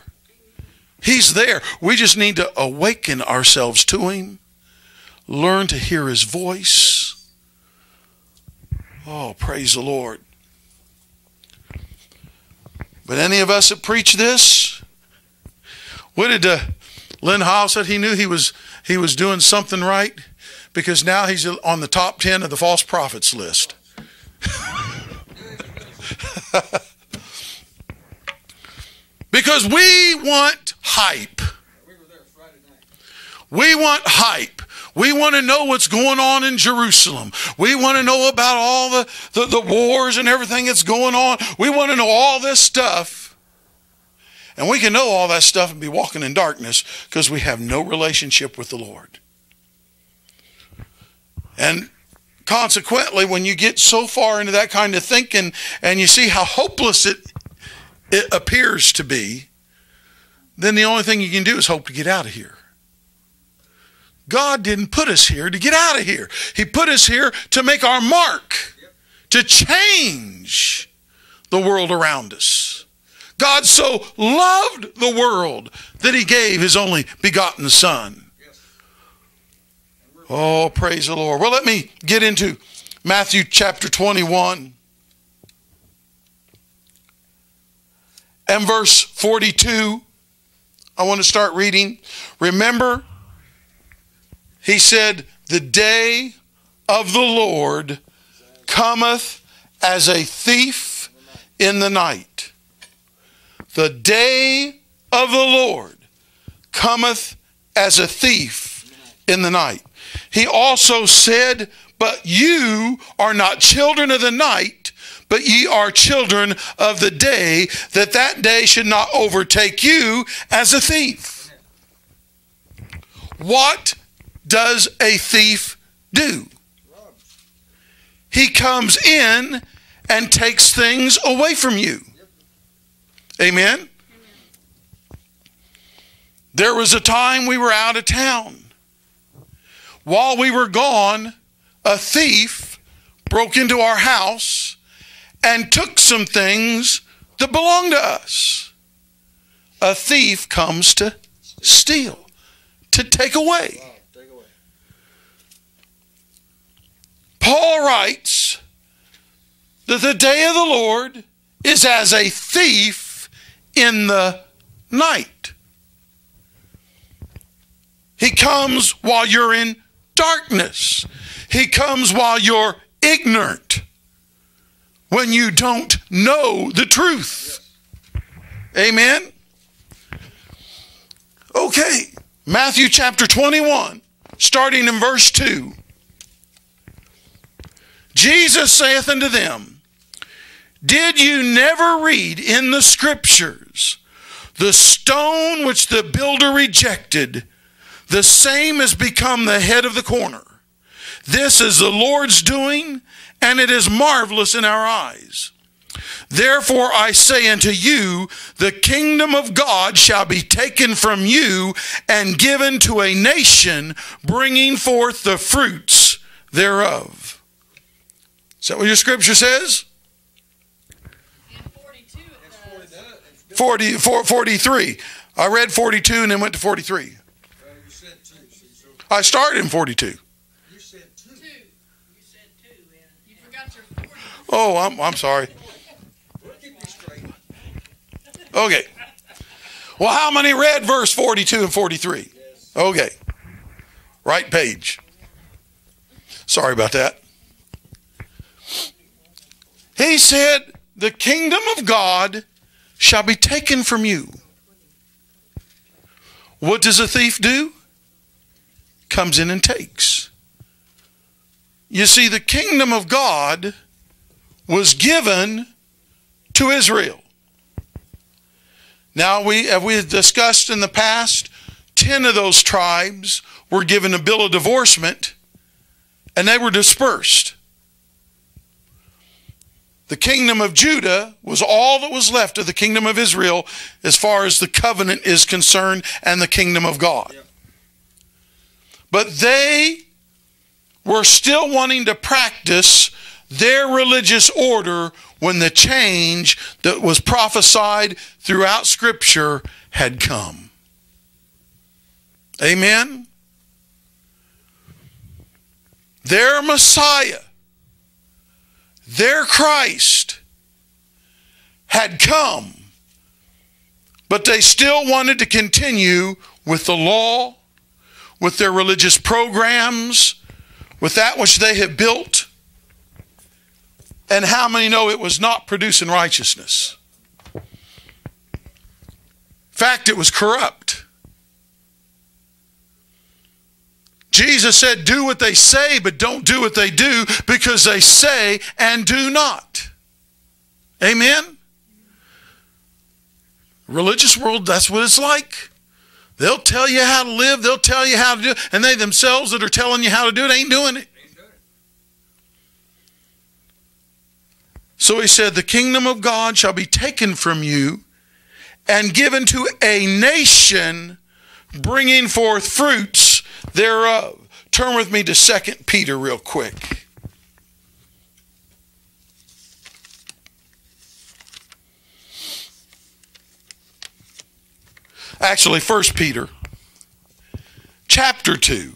He's there. We just need to awaken ourselves to him, learn to hear his voice. Oh, praise the Lord. But any of us that preach this, what did uh, Lynn Howell said he knew he was he was doing something right because now he's on the top ten of the false prophets list. because we want hype. We want hype. We want to know what's going on in Jerusalem. We want to know about all the, the, the wars and everything that's going on. We want to know all this stuff. And we can know all that stuff and be walking in darkness because we have no relationship with the Lord. And consequently, when you get so far into that kind of thinking and you see how hopeless it, it appears to be, then the only thing you can do is hope to get out of here. God didn't put us here to get out of here. He put us here to make our mark, to change the world around us. God so loved the world that he gave his only begotten Son. Oh, praise the Lord. Well, let me get into Matthew chapter 21 and verse 42. I want to start reading. Remember, he said, The day of the Lord cometh as a thief in the night. The day of the Lord cometh as a thief in the night. He also said, But you are not children of the night, but ye are children of the day, that that day should not overtake you as a thief. What does a thief do? He comes in and takes things away from you. Amen? There was a time we were out of town. While we were gone, a thief broke into our house and took some things that belonged to us. A thief comes to steal, to take away. Wow, take away. Paul writes that the day of the Lord is as a thief in the night. He comes while you're in darkness. He comes while you're ignorant, when you don't know the truth. Amen? Okay, Matthew chapter 21, starting in verse 2. Jesus saith unto them, Did you never read in the scriptures the stone which the builder rejected, the same has become the head of the corner? This is the Lord's doing, and it is marvelous in our eyes. Therefore I say unto you, the kingdom of God shall be taken from you and given to a nation, bringing forth the fruits thereof. Is that what your scripture says? In 42 it does. forty does. It's good. 40, 4, 43. I read 42 and then went to 43. Well, you said two, see, so I started in 42. you said two. Two. You said two, yeah. You forgot your 40. Oh, I'm, I'm sorry. We'll keep you straight. Okay. Well, how many read verse 42 and 43? Okay. Right page. Sorry about that. He said, The kingdom of God shall be taken from you. What does a thief do? Comes in and takes. You see, the kingdom of God was given to Israel. Now, we, as we have discussed in the past, 10 of those tribes were given a bill of divorcement and they were dispersed. The kingdom of Judah was all that was left of the kingdom of Israel as far as the covenant is concerned and the kingdom of God. But they were still wanting to practice their religious order when the change that was prophesied throughout Scripture had come. Amen? Their Messiah, their Christ, had come, but they still wanted to continue with the law, with their religious programs, with that which they had built. And how many know it was not producing righteousness? Fact, it was corrupt. Jesus said, Do what they say, but don't do what they do because they say and do not. Amen? Religious world, that's what it's like. They'll tell you how to live, they'll tell you how to do it, and they themselves that are telling you how to do it ain't doing it. So he said, The kingdom of God shall be taken from you and given to a nation bringing forth fruits thereof. Turn with me to 2 Peter real quick. Actually, 1 Peter chapter 2,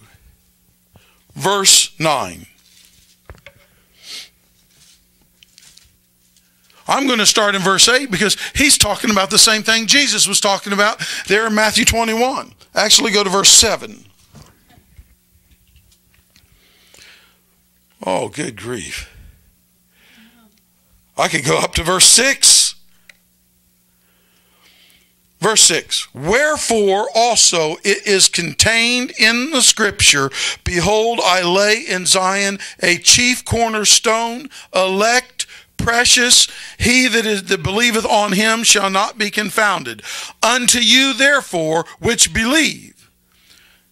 verse 9. I'm going to start in verse 8 because he's talking about the same thing Jesus was talking about there in Matthew 21. Actually, go to verse 7. Oh, good grief. I could go up to verse 6. Verse 6 Wherefore also it is contained in the scripture Behold, I lay in Zion a chief cornerstone, elect, precious. He that, is, that believeth on him shall not be confounded. Unto you, therefore, which believe.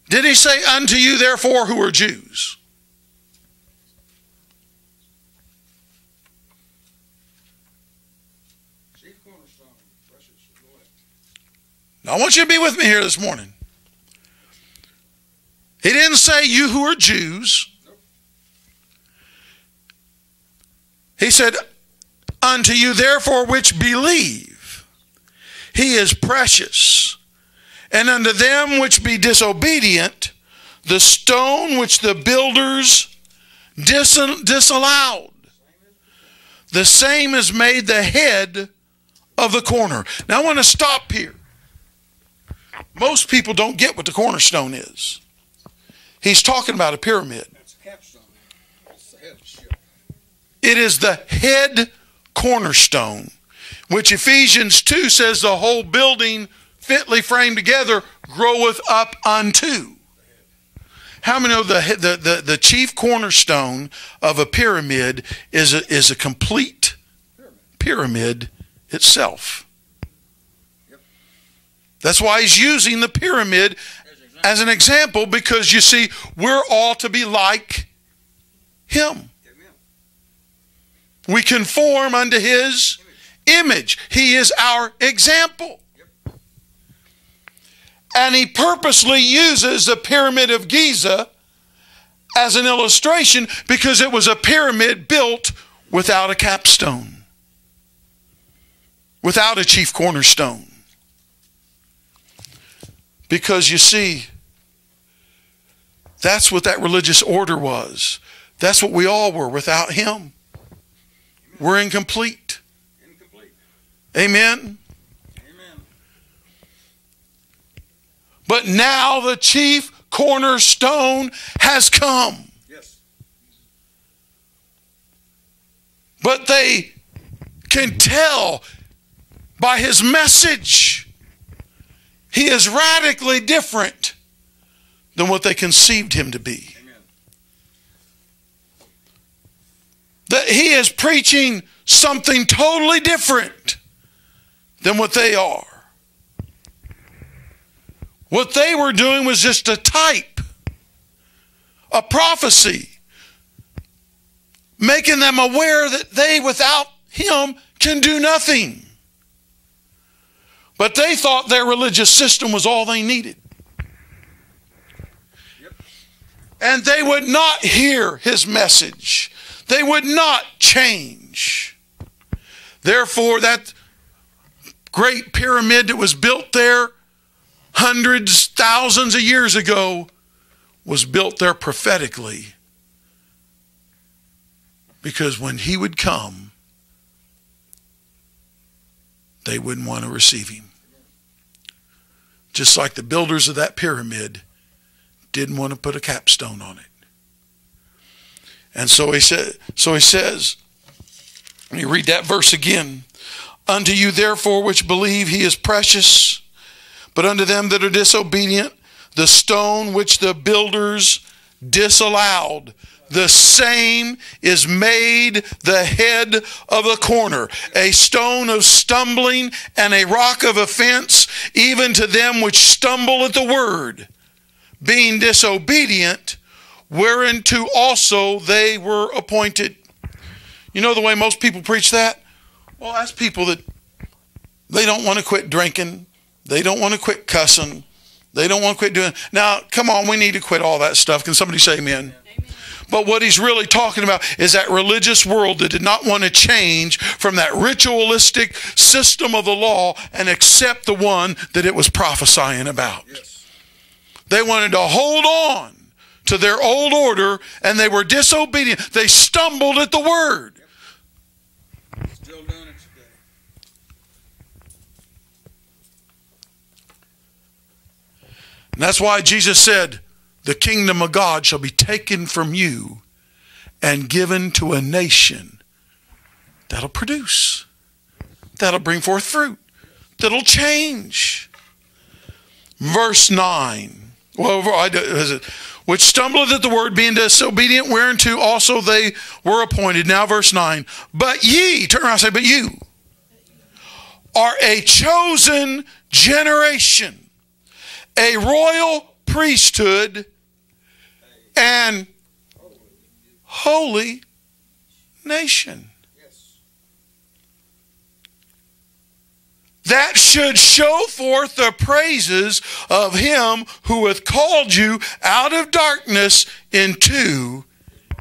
Did he say, Unto you, therefore, who are Jews? Chief cornerstone, precious, go ahead. Now, I want you to be with me here this morning. He didn't say, You who are Jews. He said, Unto you, therefore, which believe, he is precious. And unto them which be disobedient, the stone which the builders dis- disallowed, the same is made the head of the corner. Now, I want to stop here. Most people don't get what the cornerstone is. He's talking about a pyramid. That's a capstone. That's the head of the ship. It is the head cornerstone, which Ephesians 2 says the whole building fitly framed together groweth up unto. How many know the, the, the, the chief cornerstone of a pyramid is a, is a complete pyramid itself? That's why he's using the pyramid as an example because you see, we're all to be like him. We conform unto his image. He is our example. And he purposely uses the pyramid of Giza as an illustration because it was a pyramid built without a capstone, without a chief cornerstone. Because you see, that's what that religious order was. That's what we all were without him. We're incomplete. Incomplete. Amen. Amen. But now the chief cornerstone has come. Yes. But they can tell by his message. He is radically different than what they conceived him to be. That he is preaching something totally different than what they are. What they were doing was just a type, a prophecy, making them aware that they, without him, can do nothing. But they thought their religious system was all they needed. And they would not hear his message. They would not change. Therefore, that great pyramid that was built there hundreds, thousands of years ago was built there prophetically. Because when he would come, they wouldn't want to receive him. Just like the builders of that pyramid didn't want to put a capstone on it. And so he said, so he says, let me read that verse again. Unto you therefore which believe he is precious, but unto them that are disobedient, the stone which the builders disallowed, the same is made the head of the corner, a stone of stumbling and a rock of offense, even to them which stumble at the word, being disobedient, whereunto also they were appointed. You know the way most people preach that? Well, that's people that they don't want to quit drinking, they don't want to quit cussing, they don't want to quit doing. Now, come on, we need to quit all that stuff. Can somebody say amen? But what he's really talking about is that religious world that did not want to change from that ritualistic system of the law and accept the one that it was prophesying about. Yes. They wanted to hold on to their old order and they were disobedient. They stumbled at the word. Still doing it today. And that's why Jesus said, The kingdom of God shall be taken from you and given to a nation that'll produce, that'll bring forth fruit, that'll change. Verse 9. Well, which stumbleth at the word, being disobedient, whereunto also they were appointed. Now, verse 9. But ye, turn around and say, But you are a chosen generation a royal priesthood and holy nation. That should show forth the praises of him who hath called you out of darkness into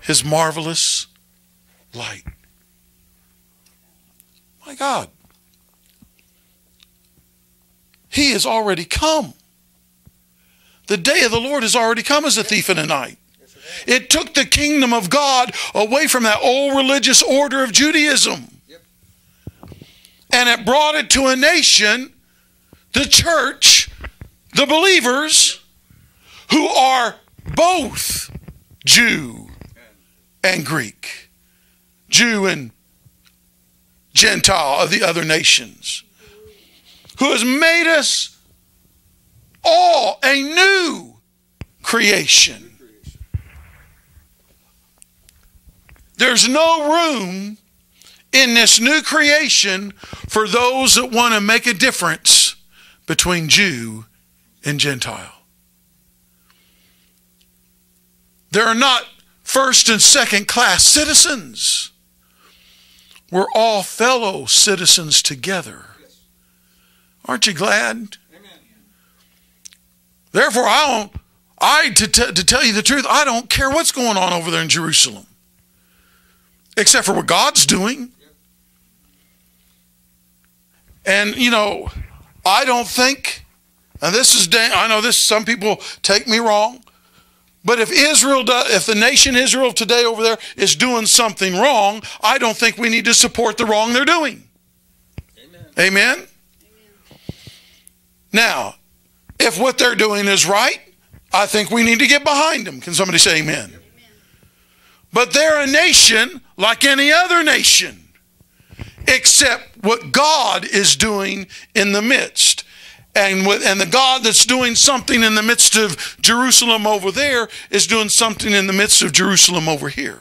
his marvelous light. My God. He has already come. The day of the Lord has already come as a thief in the night. It took the kingdom of God away from that old religious order of Judaism. And it brought it to a nation, the church, the believers, who are both Jew and Greek, Jew and Gentile of the other nations, who has made us all a new creation. There's no room in this new creation for those that want to make a difference between Jew and Gentile. There are not first and second class citizens. We're all fellow citizens together. Aren't you glad? Amen. Therefore, I don't. I to, t- to tell you the truth, I don't care what's going on over there in Jerusalem, except for what God's doing. And you know, I don't think, and this is da- I know this. Some people take me wrong, but if Israel, do, if the nation Israel today over there is doing something wrong, I don't think we need to support the wrong they're doing. Amen. Amen. Now, if what they're doing is right, I think we need to get behind them. Can somebody say amen? But they're a nation like any other nation. except what God is doing in the midst. And, with, and the God that's doing something in the midst of Jerusalem over there is doing something in the midst of Jerusalem over here.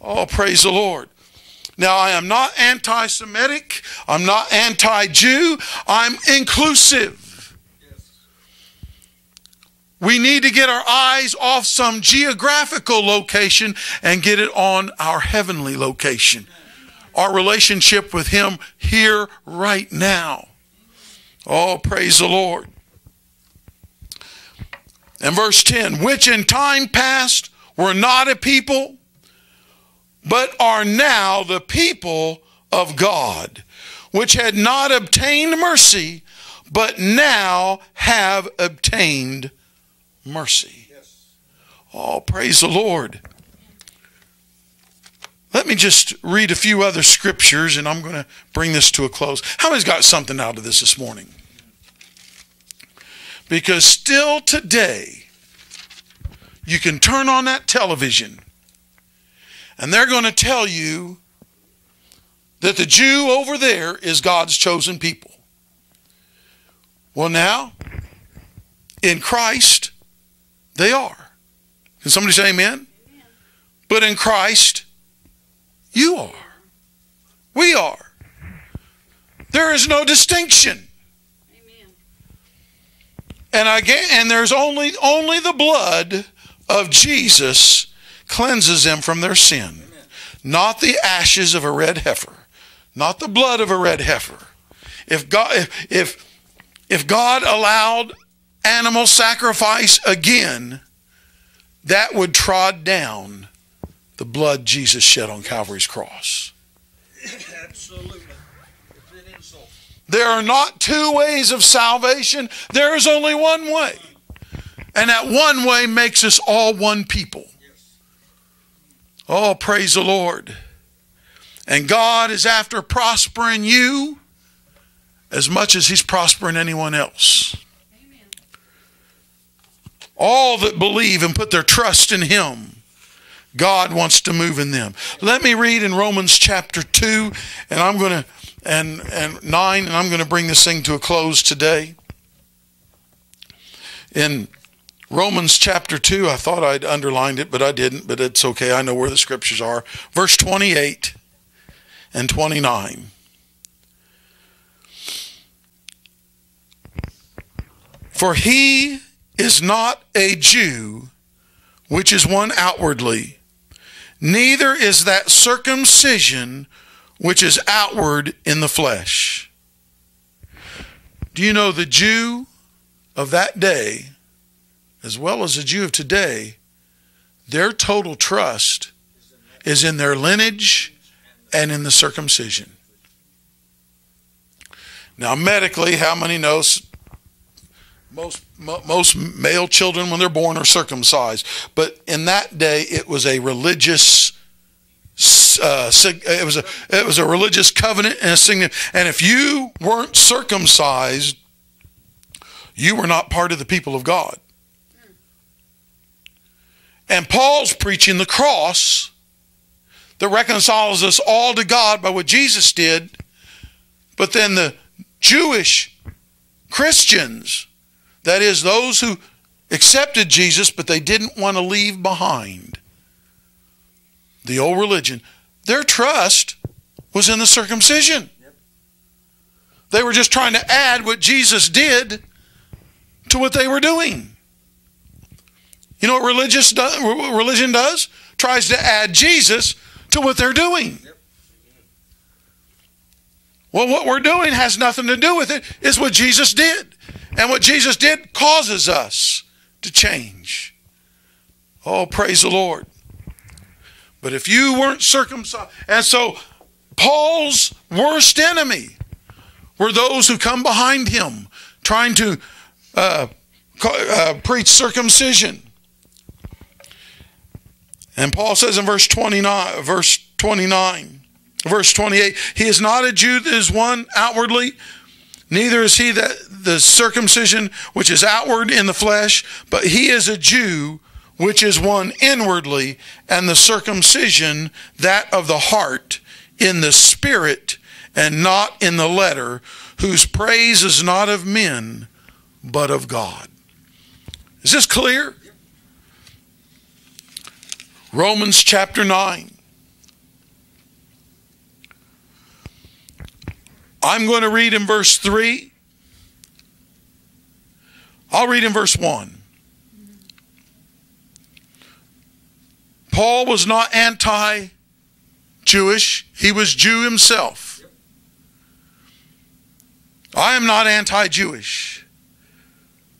Oh, praise the Lord. Now, I am not anti Semitic. I'm not anti Jew. I'm inclusive. We need to get our eyes off some geographical location and get it on our heavenly location. Our relationship with Him here, right now. Oh, praise the Lord. And verse 10 which in time past were not a people, but are now the people of God, which had not obtained mercy, but now have obtained mercy. Oh, praise the Lord. Let me just read a few other scriptures and I'm going to bring this to a close. How many's got something out of this this morning? Because still today, you can turn on that television and they're going to tell you that the Jew over there is God's chosen people. Well, now, in Christ, they are. Can somebody say amen? But in Christ, you are. We are. There is no distinction. Amen. And again, and there's only only the blood of Jesus cleanses them from their sin. Not the ashes of a red heifer, not the blood of a red heifer. If God if if, if God allowed animal sacrifice again, that would trod down the blood Jesus shed on Calvary's cross. Absolutely. It's an insult. There are not two ways of salvation. There is only one way. And that one way makes us all one people. Oh, praise the Lord. And God is after prospering you as much as He's prospering anyone else. All that believe and put their trust in Him, God wants to move in them. Let me read in Romans chapter 2, and I'm going to, and, and 9, and I'm going to bring this thing to a close today. In Romans chapter 2, I thought I'd underlined it, but I didn't, but it's okay. I know where the scriptures are. Verse 28 and 29. For he is not a Jew, which is one outwardly, neither is that circumcision which is outward in the flesh. Do you know the Jew of that day, as well as the Jew of today, their total trust is in their lineage and in the circumcision? Now, medically, how many know s- most mo- most male children when they're born are circumcised? But in that day, it was a religious. Uh, it was a it was a religious covenant and a sign. And if you weren't circumcised, you were not part of the people of God. And Paul's preaching the cross that reconciles us all to God by what Jesus did. But then the Jewish Christians, that is, those who accepted Jesus but they didn't want to leave behind the old religion, their trust was in the circumcision. They were just trying to add what Jesus did to what they were doing. You know what religious do, religion does? Tries to add Jesus to what they're doing. Well, what we're doing has nothing to do with it. It's what Jesus did. And what Jesus did causes us to change. Oh, praise the Lord. But if you weren't circumcised, and so Paul's worst enemy were those who come behind him trying to uh, uh, preach circumcision. And Paul says in verse 29, verse 29, verse 28, he is not a Jew that is one outwardly, neither is he that the circumcision which is outward in the flesh, but he is a Jew which is one inwardly, and the circumcision that of the heart in the spirit and not in the letter, whose praise is not of men, but of God. Is this clear? Romans chapter 9. I'm going to read in verse 3. I'll read in verse 1. Paul was not anti Jewish, he was Jew himself. I am not anti Jewish,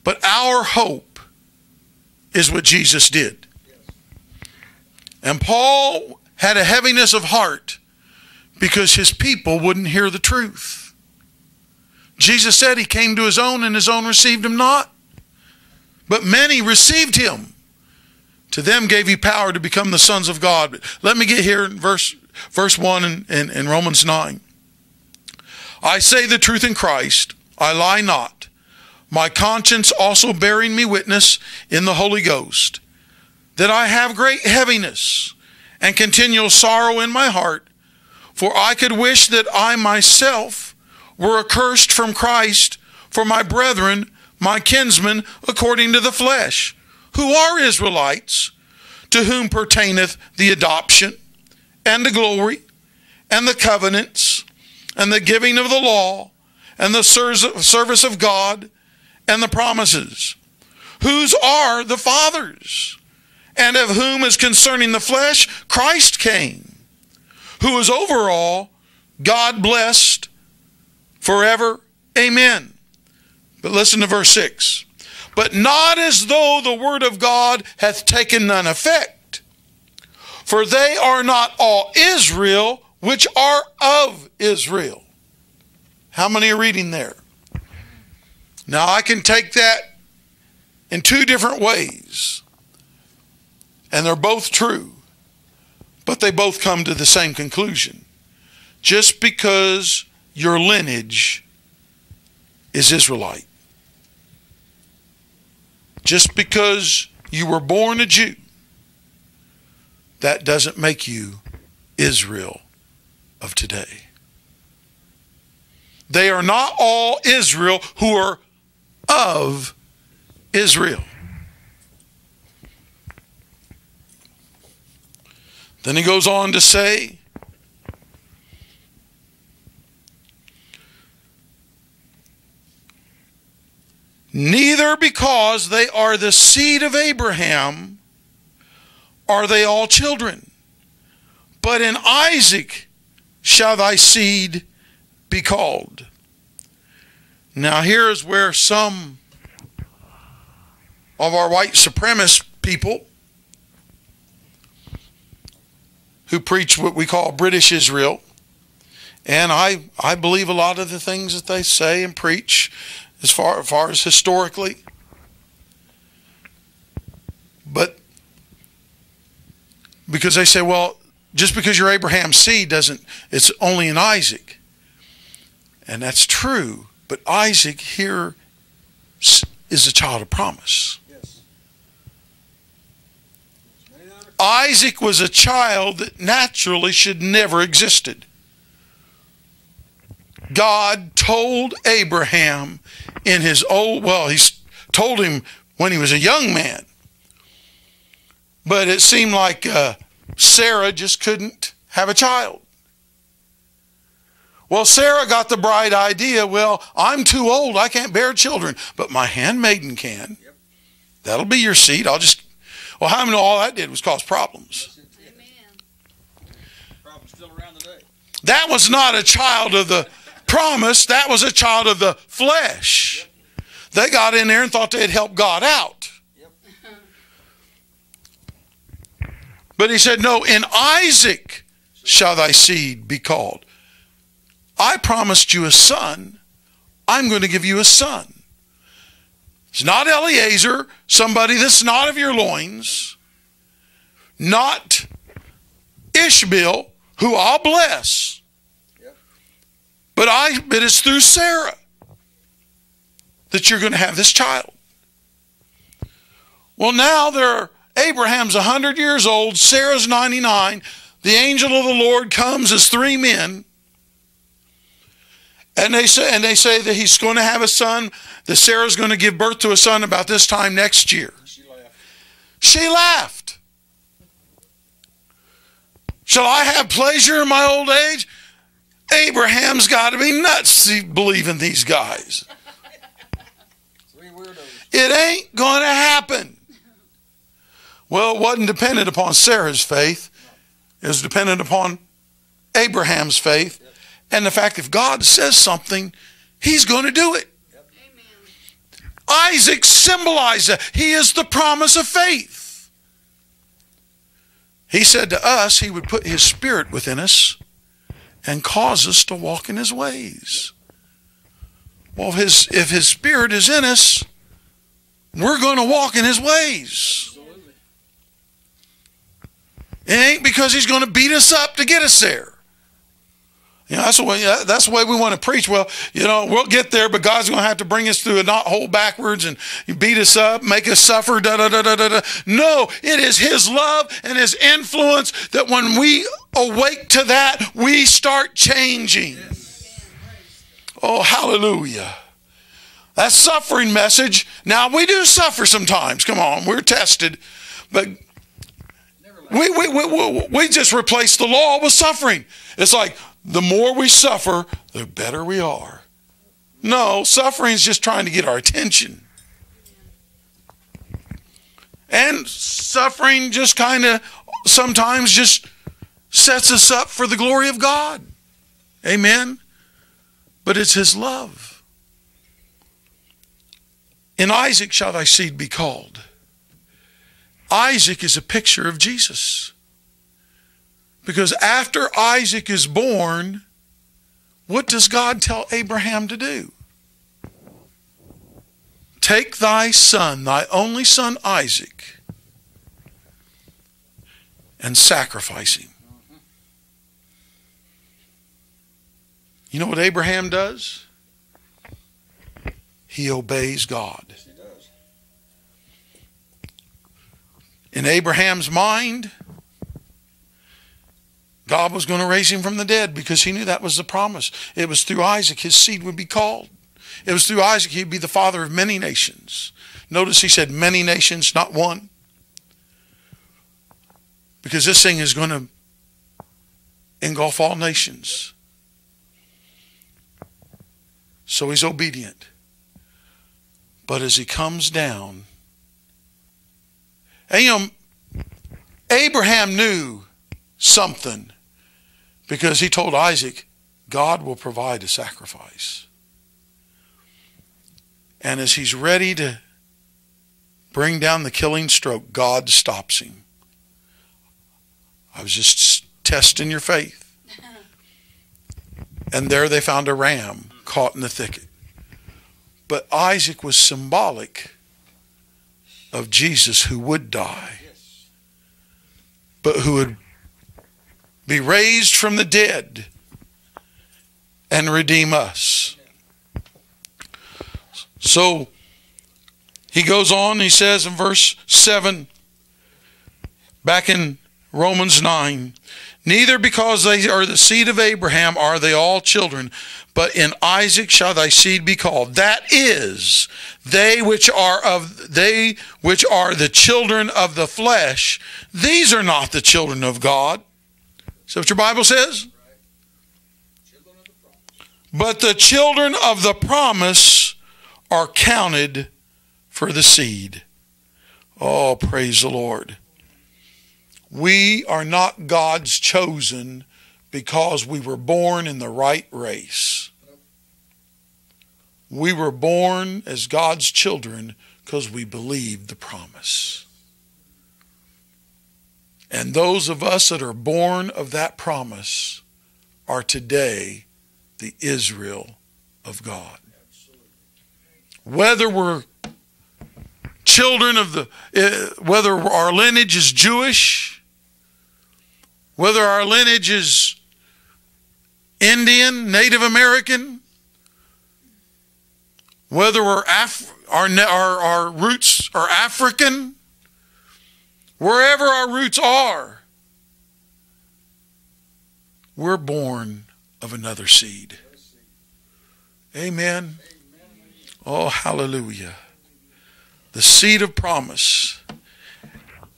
but our hope is what Jesus did. And Paul had a heaviness of heart because his people wouldn't hear the truth. Jesus said he came to his own and his own received him not. But many received him. To them gave he power to become the sons of God. But let me get here in verse, verse 1 in, in, in Romans 9. I say the truth in Christ, I lie not. My conscience also bearing me witness in the Holy Ghost, that I have great heaviness and continual sorrow in my heart, for I could wish that I myself were accursed from Christ for my brethren, my kinsmen, according to the flesh, who are Israelites, to whom pertaineth the adoption, and the glory, and the covenants, and the giving of the law, and the service of God, and the promises, whose are the fathers, and of whom is concerning the flesh Christ came, who is over all, God blessed forever. Amen. But listen to verse 6. But not as though the word of God hath taken none effect. For they are not all Israel which are of Israel. How many are reading there? Now I can take that in two different ways. And they're both true. But they both come to the same conclusion. Just because your lineage is Israelite. Just because you were born a Jew, that doesn't make you Israel of today. They are not all Israel who are of Israel. Then he goes on to say, Neither because they are the seed of Abraham are they all children, but in Isaac shall thy seed be called. Now, here is where some of our white supremacist people who preach what we call British Israel, and I, I believe a lot of the things that they say and preach as far, as far as historically. But because they say, well, just because you're Abraham's seed doesn't, it's only in Isaac. And that's true. But Isaac here is a child of promise. Yes. Isaac was a child that naturally should never existed. God told Abraham in his old, well, he told him when he was a young man. But it seemed like uh, Sarah just couldn't have a child. Well, Sarah got the bright idea well, I'm too old, I can't bear children, but my handmaiden can. That'll be your seed. I'll just, well, how many know all that did was cause problems? Problem's still around today. That was not a child of the promise, that was a child of the flesh. They got in there and thought they'd help God out. But he said, No, in Isaac shall thy seed be called. I promised you a son. I'm going to give you a son. It's not Eliezer, somebody that's not of your loins, not Ishmael, who I'll bless. But I but it's through Sarah that you're going to have this child. Well, now there are, Abraham's 100 years old, Sarah's 99. The the angel of the Lord comes as three men. And they say, and they say that he's going to have a son, that Sarah's going to give birth to a son about this time next year. She laughed. She laughed. Shall I have pleasure in my old age? Abraham's got to be nuts to believe in these guys. It ain't going to happen. Well, it wasn't dependent upon Sarah's faith. It was dependent upon Abraham's faith and the fact if God says something, he's going to do it. Isaac symbolized that. He is the promise of faith. He said to us, he would put his spirit within us and cause us to walk in his ways. Well, if his, if his spirit is in us, we're going to walk in his ways. It ain't because he's going to beat us up to get us there. You know, that's the way that's the way we want to preach. Well, you know, we'll get there, but God's going to have to bring us through a not hold backwards and beat us up, make us suffer. Da da da da da. No, it is His love and His influence that when we awake to that, we start changing. Oh, hallelujah! That suffering message. Now we do suffer sometimes. Come on, we're tested, but we, we, we, we, we just replace the law with suffering. It's like the more we suffer, the better we are. No, suffering is just trying to get our attention. And suffering just kind of sometimes just sets us up for the glory of God. Amen. But it's His love. In Isaac shall thy seed be called. Isaac is a picture of Jesus. Because after Isaac is born, what does God tell Abraham to do? Take thy son, thy only son Isaac, and sacrifice him. You know what Abraham does? He obeys God. In Abraham's mind, God was going to raise him from the dead because he knew that was the promise. It was through Isaac his seed would be called. It was through Isaac he'd be the father of many nations. Notice he said many nations, not one. Because this thing is going to engulf all nations. So he's obedient. But as he comes down, and you know, Abraham knew something because he told Isaac, God will provide a sacrifice. And as he's ready to bring down the killing stroke, God stops him. I was just testing your faith. And there they found a ram caught in the thicket. But Isaac was symbolic of Jesus who would die, but who would be raised from the dead and redeem us. So he goes on, he says in verse 7, back in Romans 9, neither because they are the seed of Abraham are they all children, but in Isaac shall thy seed be called. That is, they which are of they which are the children of the flesh, these are not the children of God. Is that what your Bible says? But the children of the promise are counted for the seed. Oh, praise the Lord. We are not God's chosen because we were born in the right race. We were born as God's children because we believed the promise. And those of us that are born of that promise are today the Israel of God. Whether we're children of the, uh, whether our lineage is Jewish, whether our lineage is Indian, Native American, whether we're Af- our, our, our roots are African, wherever our roots are, we're born of another seed. Amen. Oh, hallelujah. The seed of promise.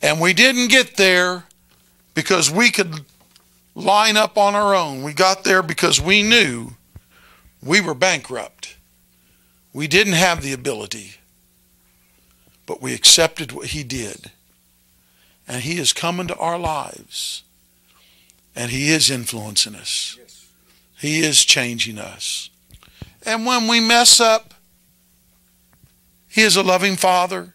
And we didn't get there because we could line up on our own. We got there because we knew we were bankrupt. We didn't have the ability, but we accepted what He did. And He is coming to our lives, and He is influencing us, He is changing us. And when we mess up, He is a loving Father.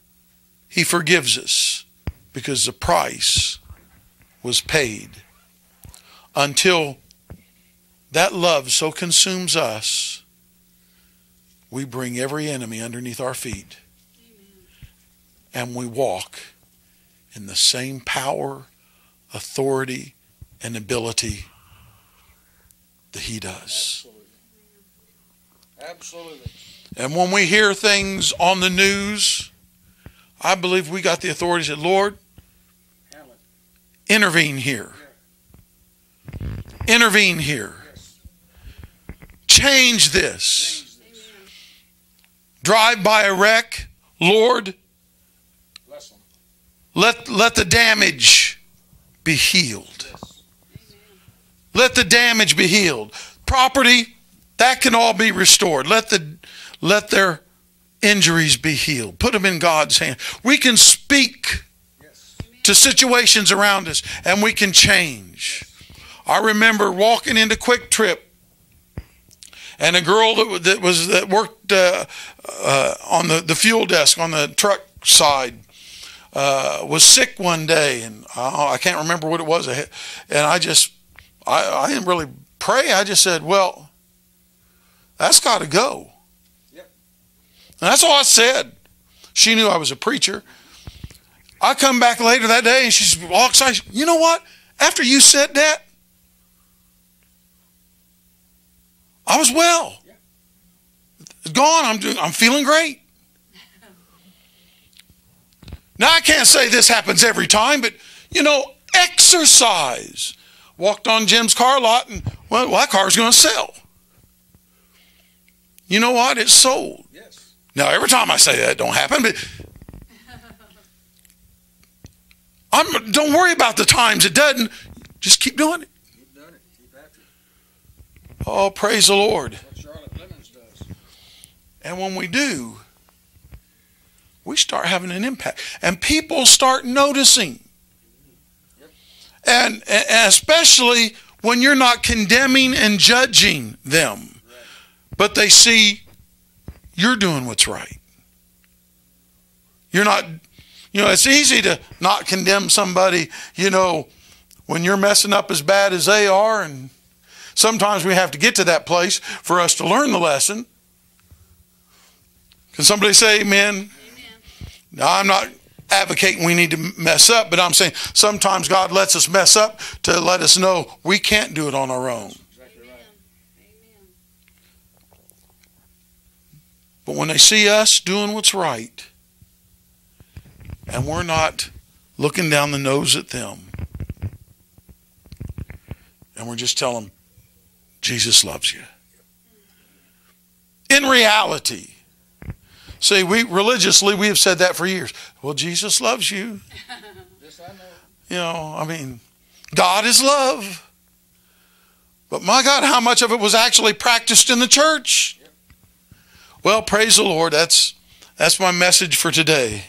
He forgives us because the price was paid. Until that love so consumes us, we bring every enemy underneath our feet. And we walk in the same power, authority, and ability that He does. Absolutely. Absolutely. And when we hear things on the news, I believe we got the authority to say, Lord, intervene here. Intervene here. Change this. Drive by a wreck. Lord. Let, let the damage be healed. Let the damage be healed. Property, that can all be restored. Let the let their injuries be healed. Put them in God's hand. We can speak to situations around us and we can change. I remember walking into QuikTrip and a girl that, that was that worked uh, uh, on the, the fuel desk on the truck side uh, was sick one day and I, I can't remember what it was and I just I, I didn't really pray I just said well that's got to go Yep. and that's all I said she knew I was a preacher I come back later that day and she's all excited. You know what? After you said that, I was well. It's gone. I'm doing. I'm feeling great. Now I can't say this happens every time, but you know, exercise. Walked on Jim's car lot and well, that car's going to sell. You know what? It's sold. Yes. Now every time I say that, it don't happen, but I'm, don't worry about the times it doesn't. Just keep doing it. Keep doing it. Keep after it. Oh, praise the Lord. That's what Charlotte Lemons does. And when we do, we start having an impact. And people start noticing. And, and especially when you're not condemning and judging them, but they see you're doing what's right. You're not, you know, it's easy to not condemn somebody, you know, when you're messing up as bad as they are. And sometimes we have to get to that place for us to learn the lesson. Can somebody say amen? Now, I'm not advocating we need to mess up, but I'm saying sometimes God lets us mess up to let us know we can't do it on our own. But when they see us doing what's right, and we're not looking down the nose at them, and we're just telling them, Jesus loves you. In reality, see, we religiously we have said that for years. Well, Jesus loves you. This I know. You know, I mean, God is love. But my God, how much of it was actually practiced in the church? Well, praise the Lord. That's that's my message for today.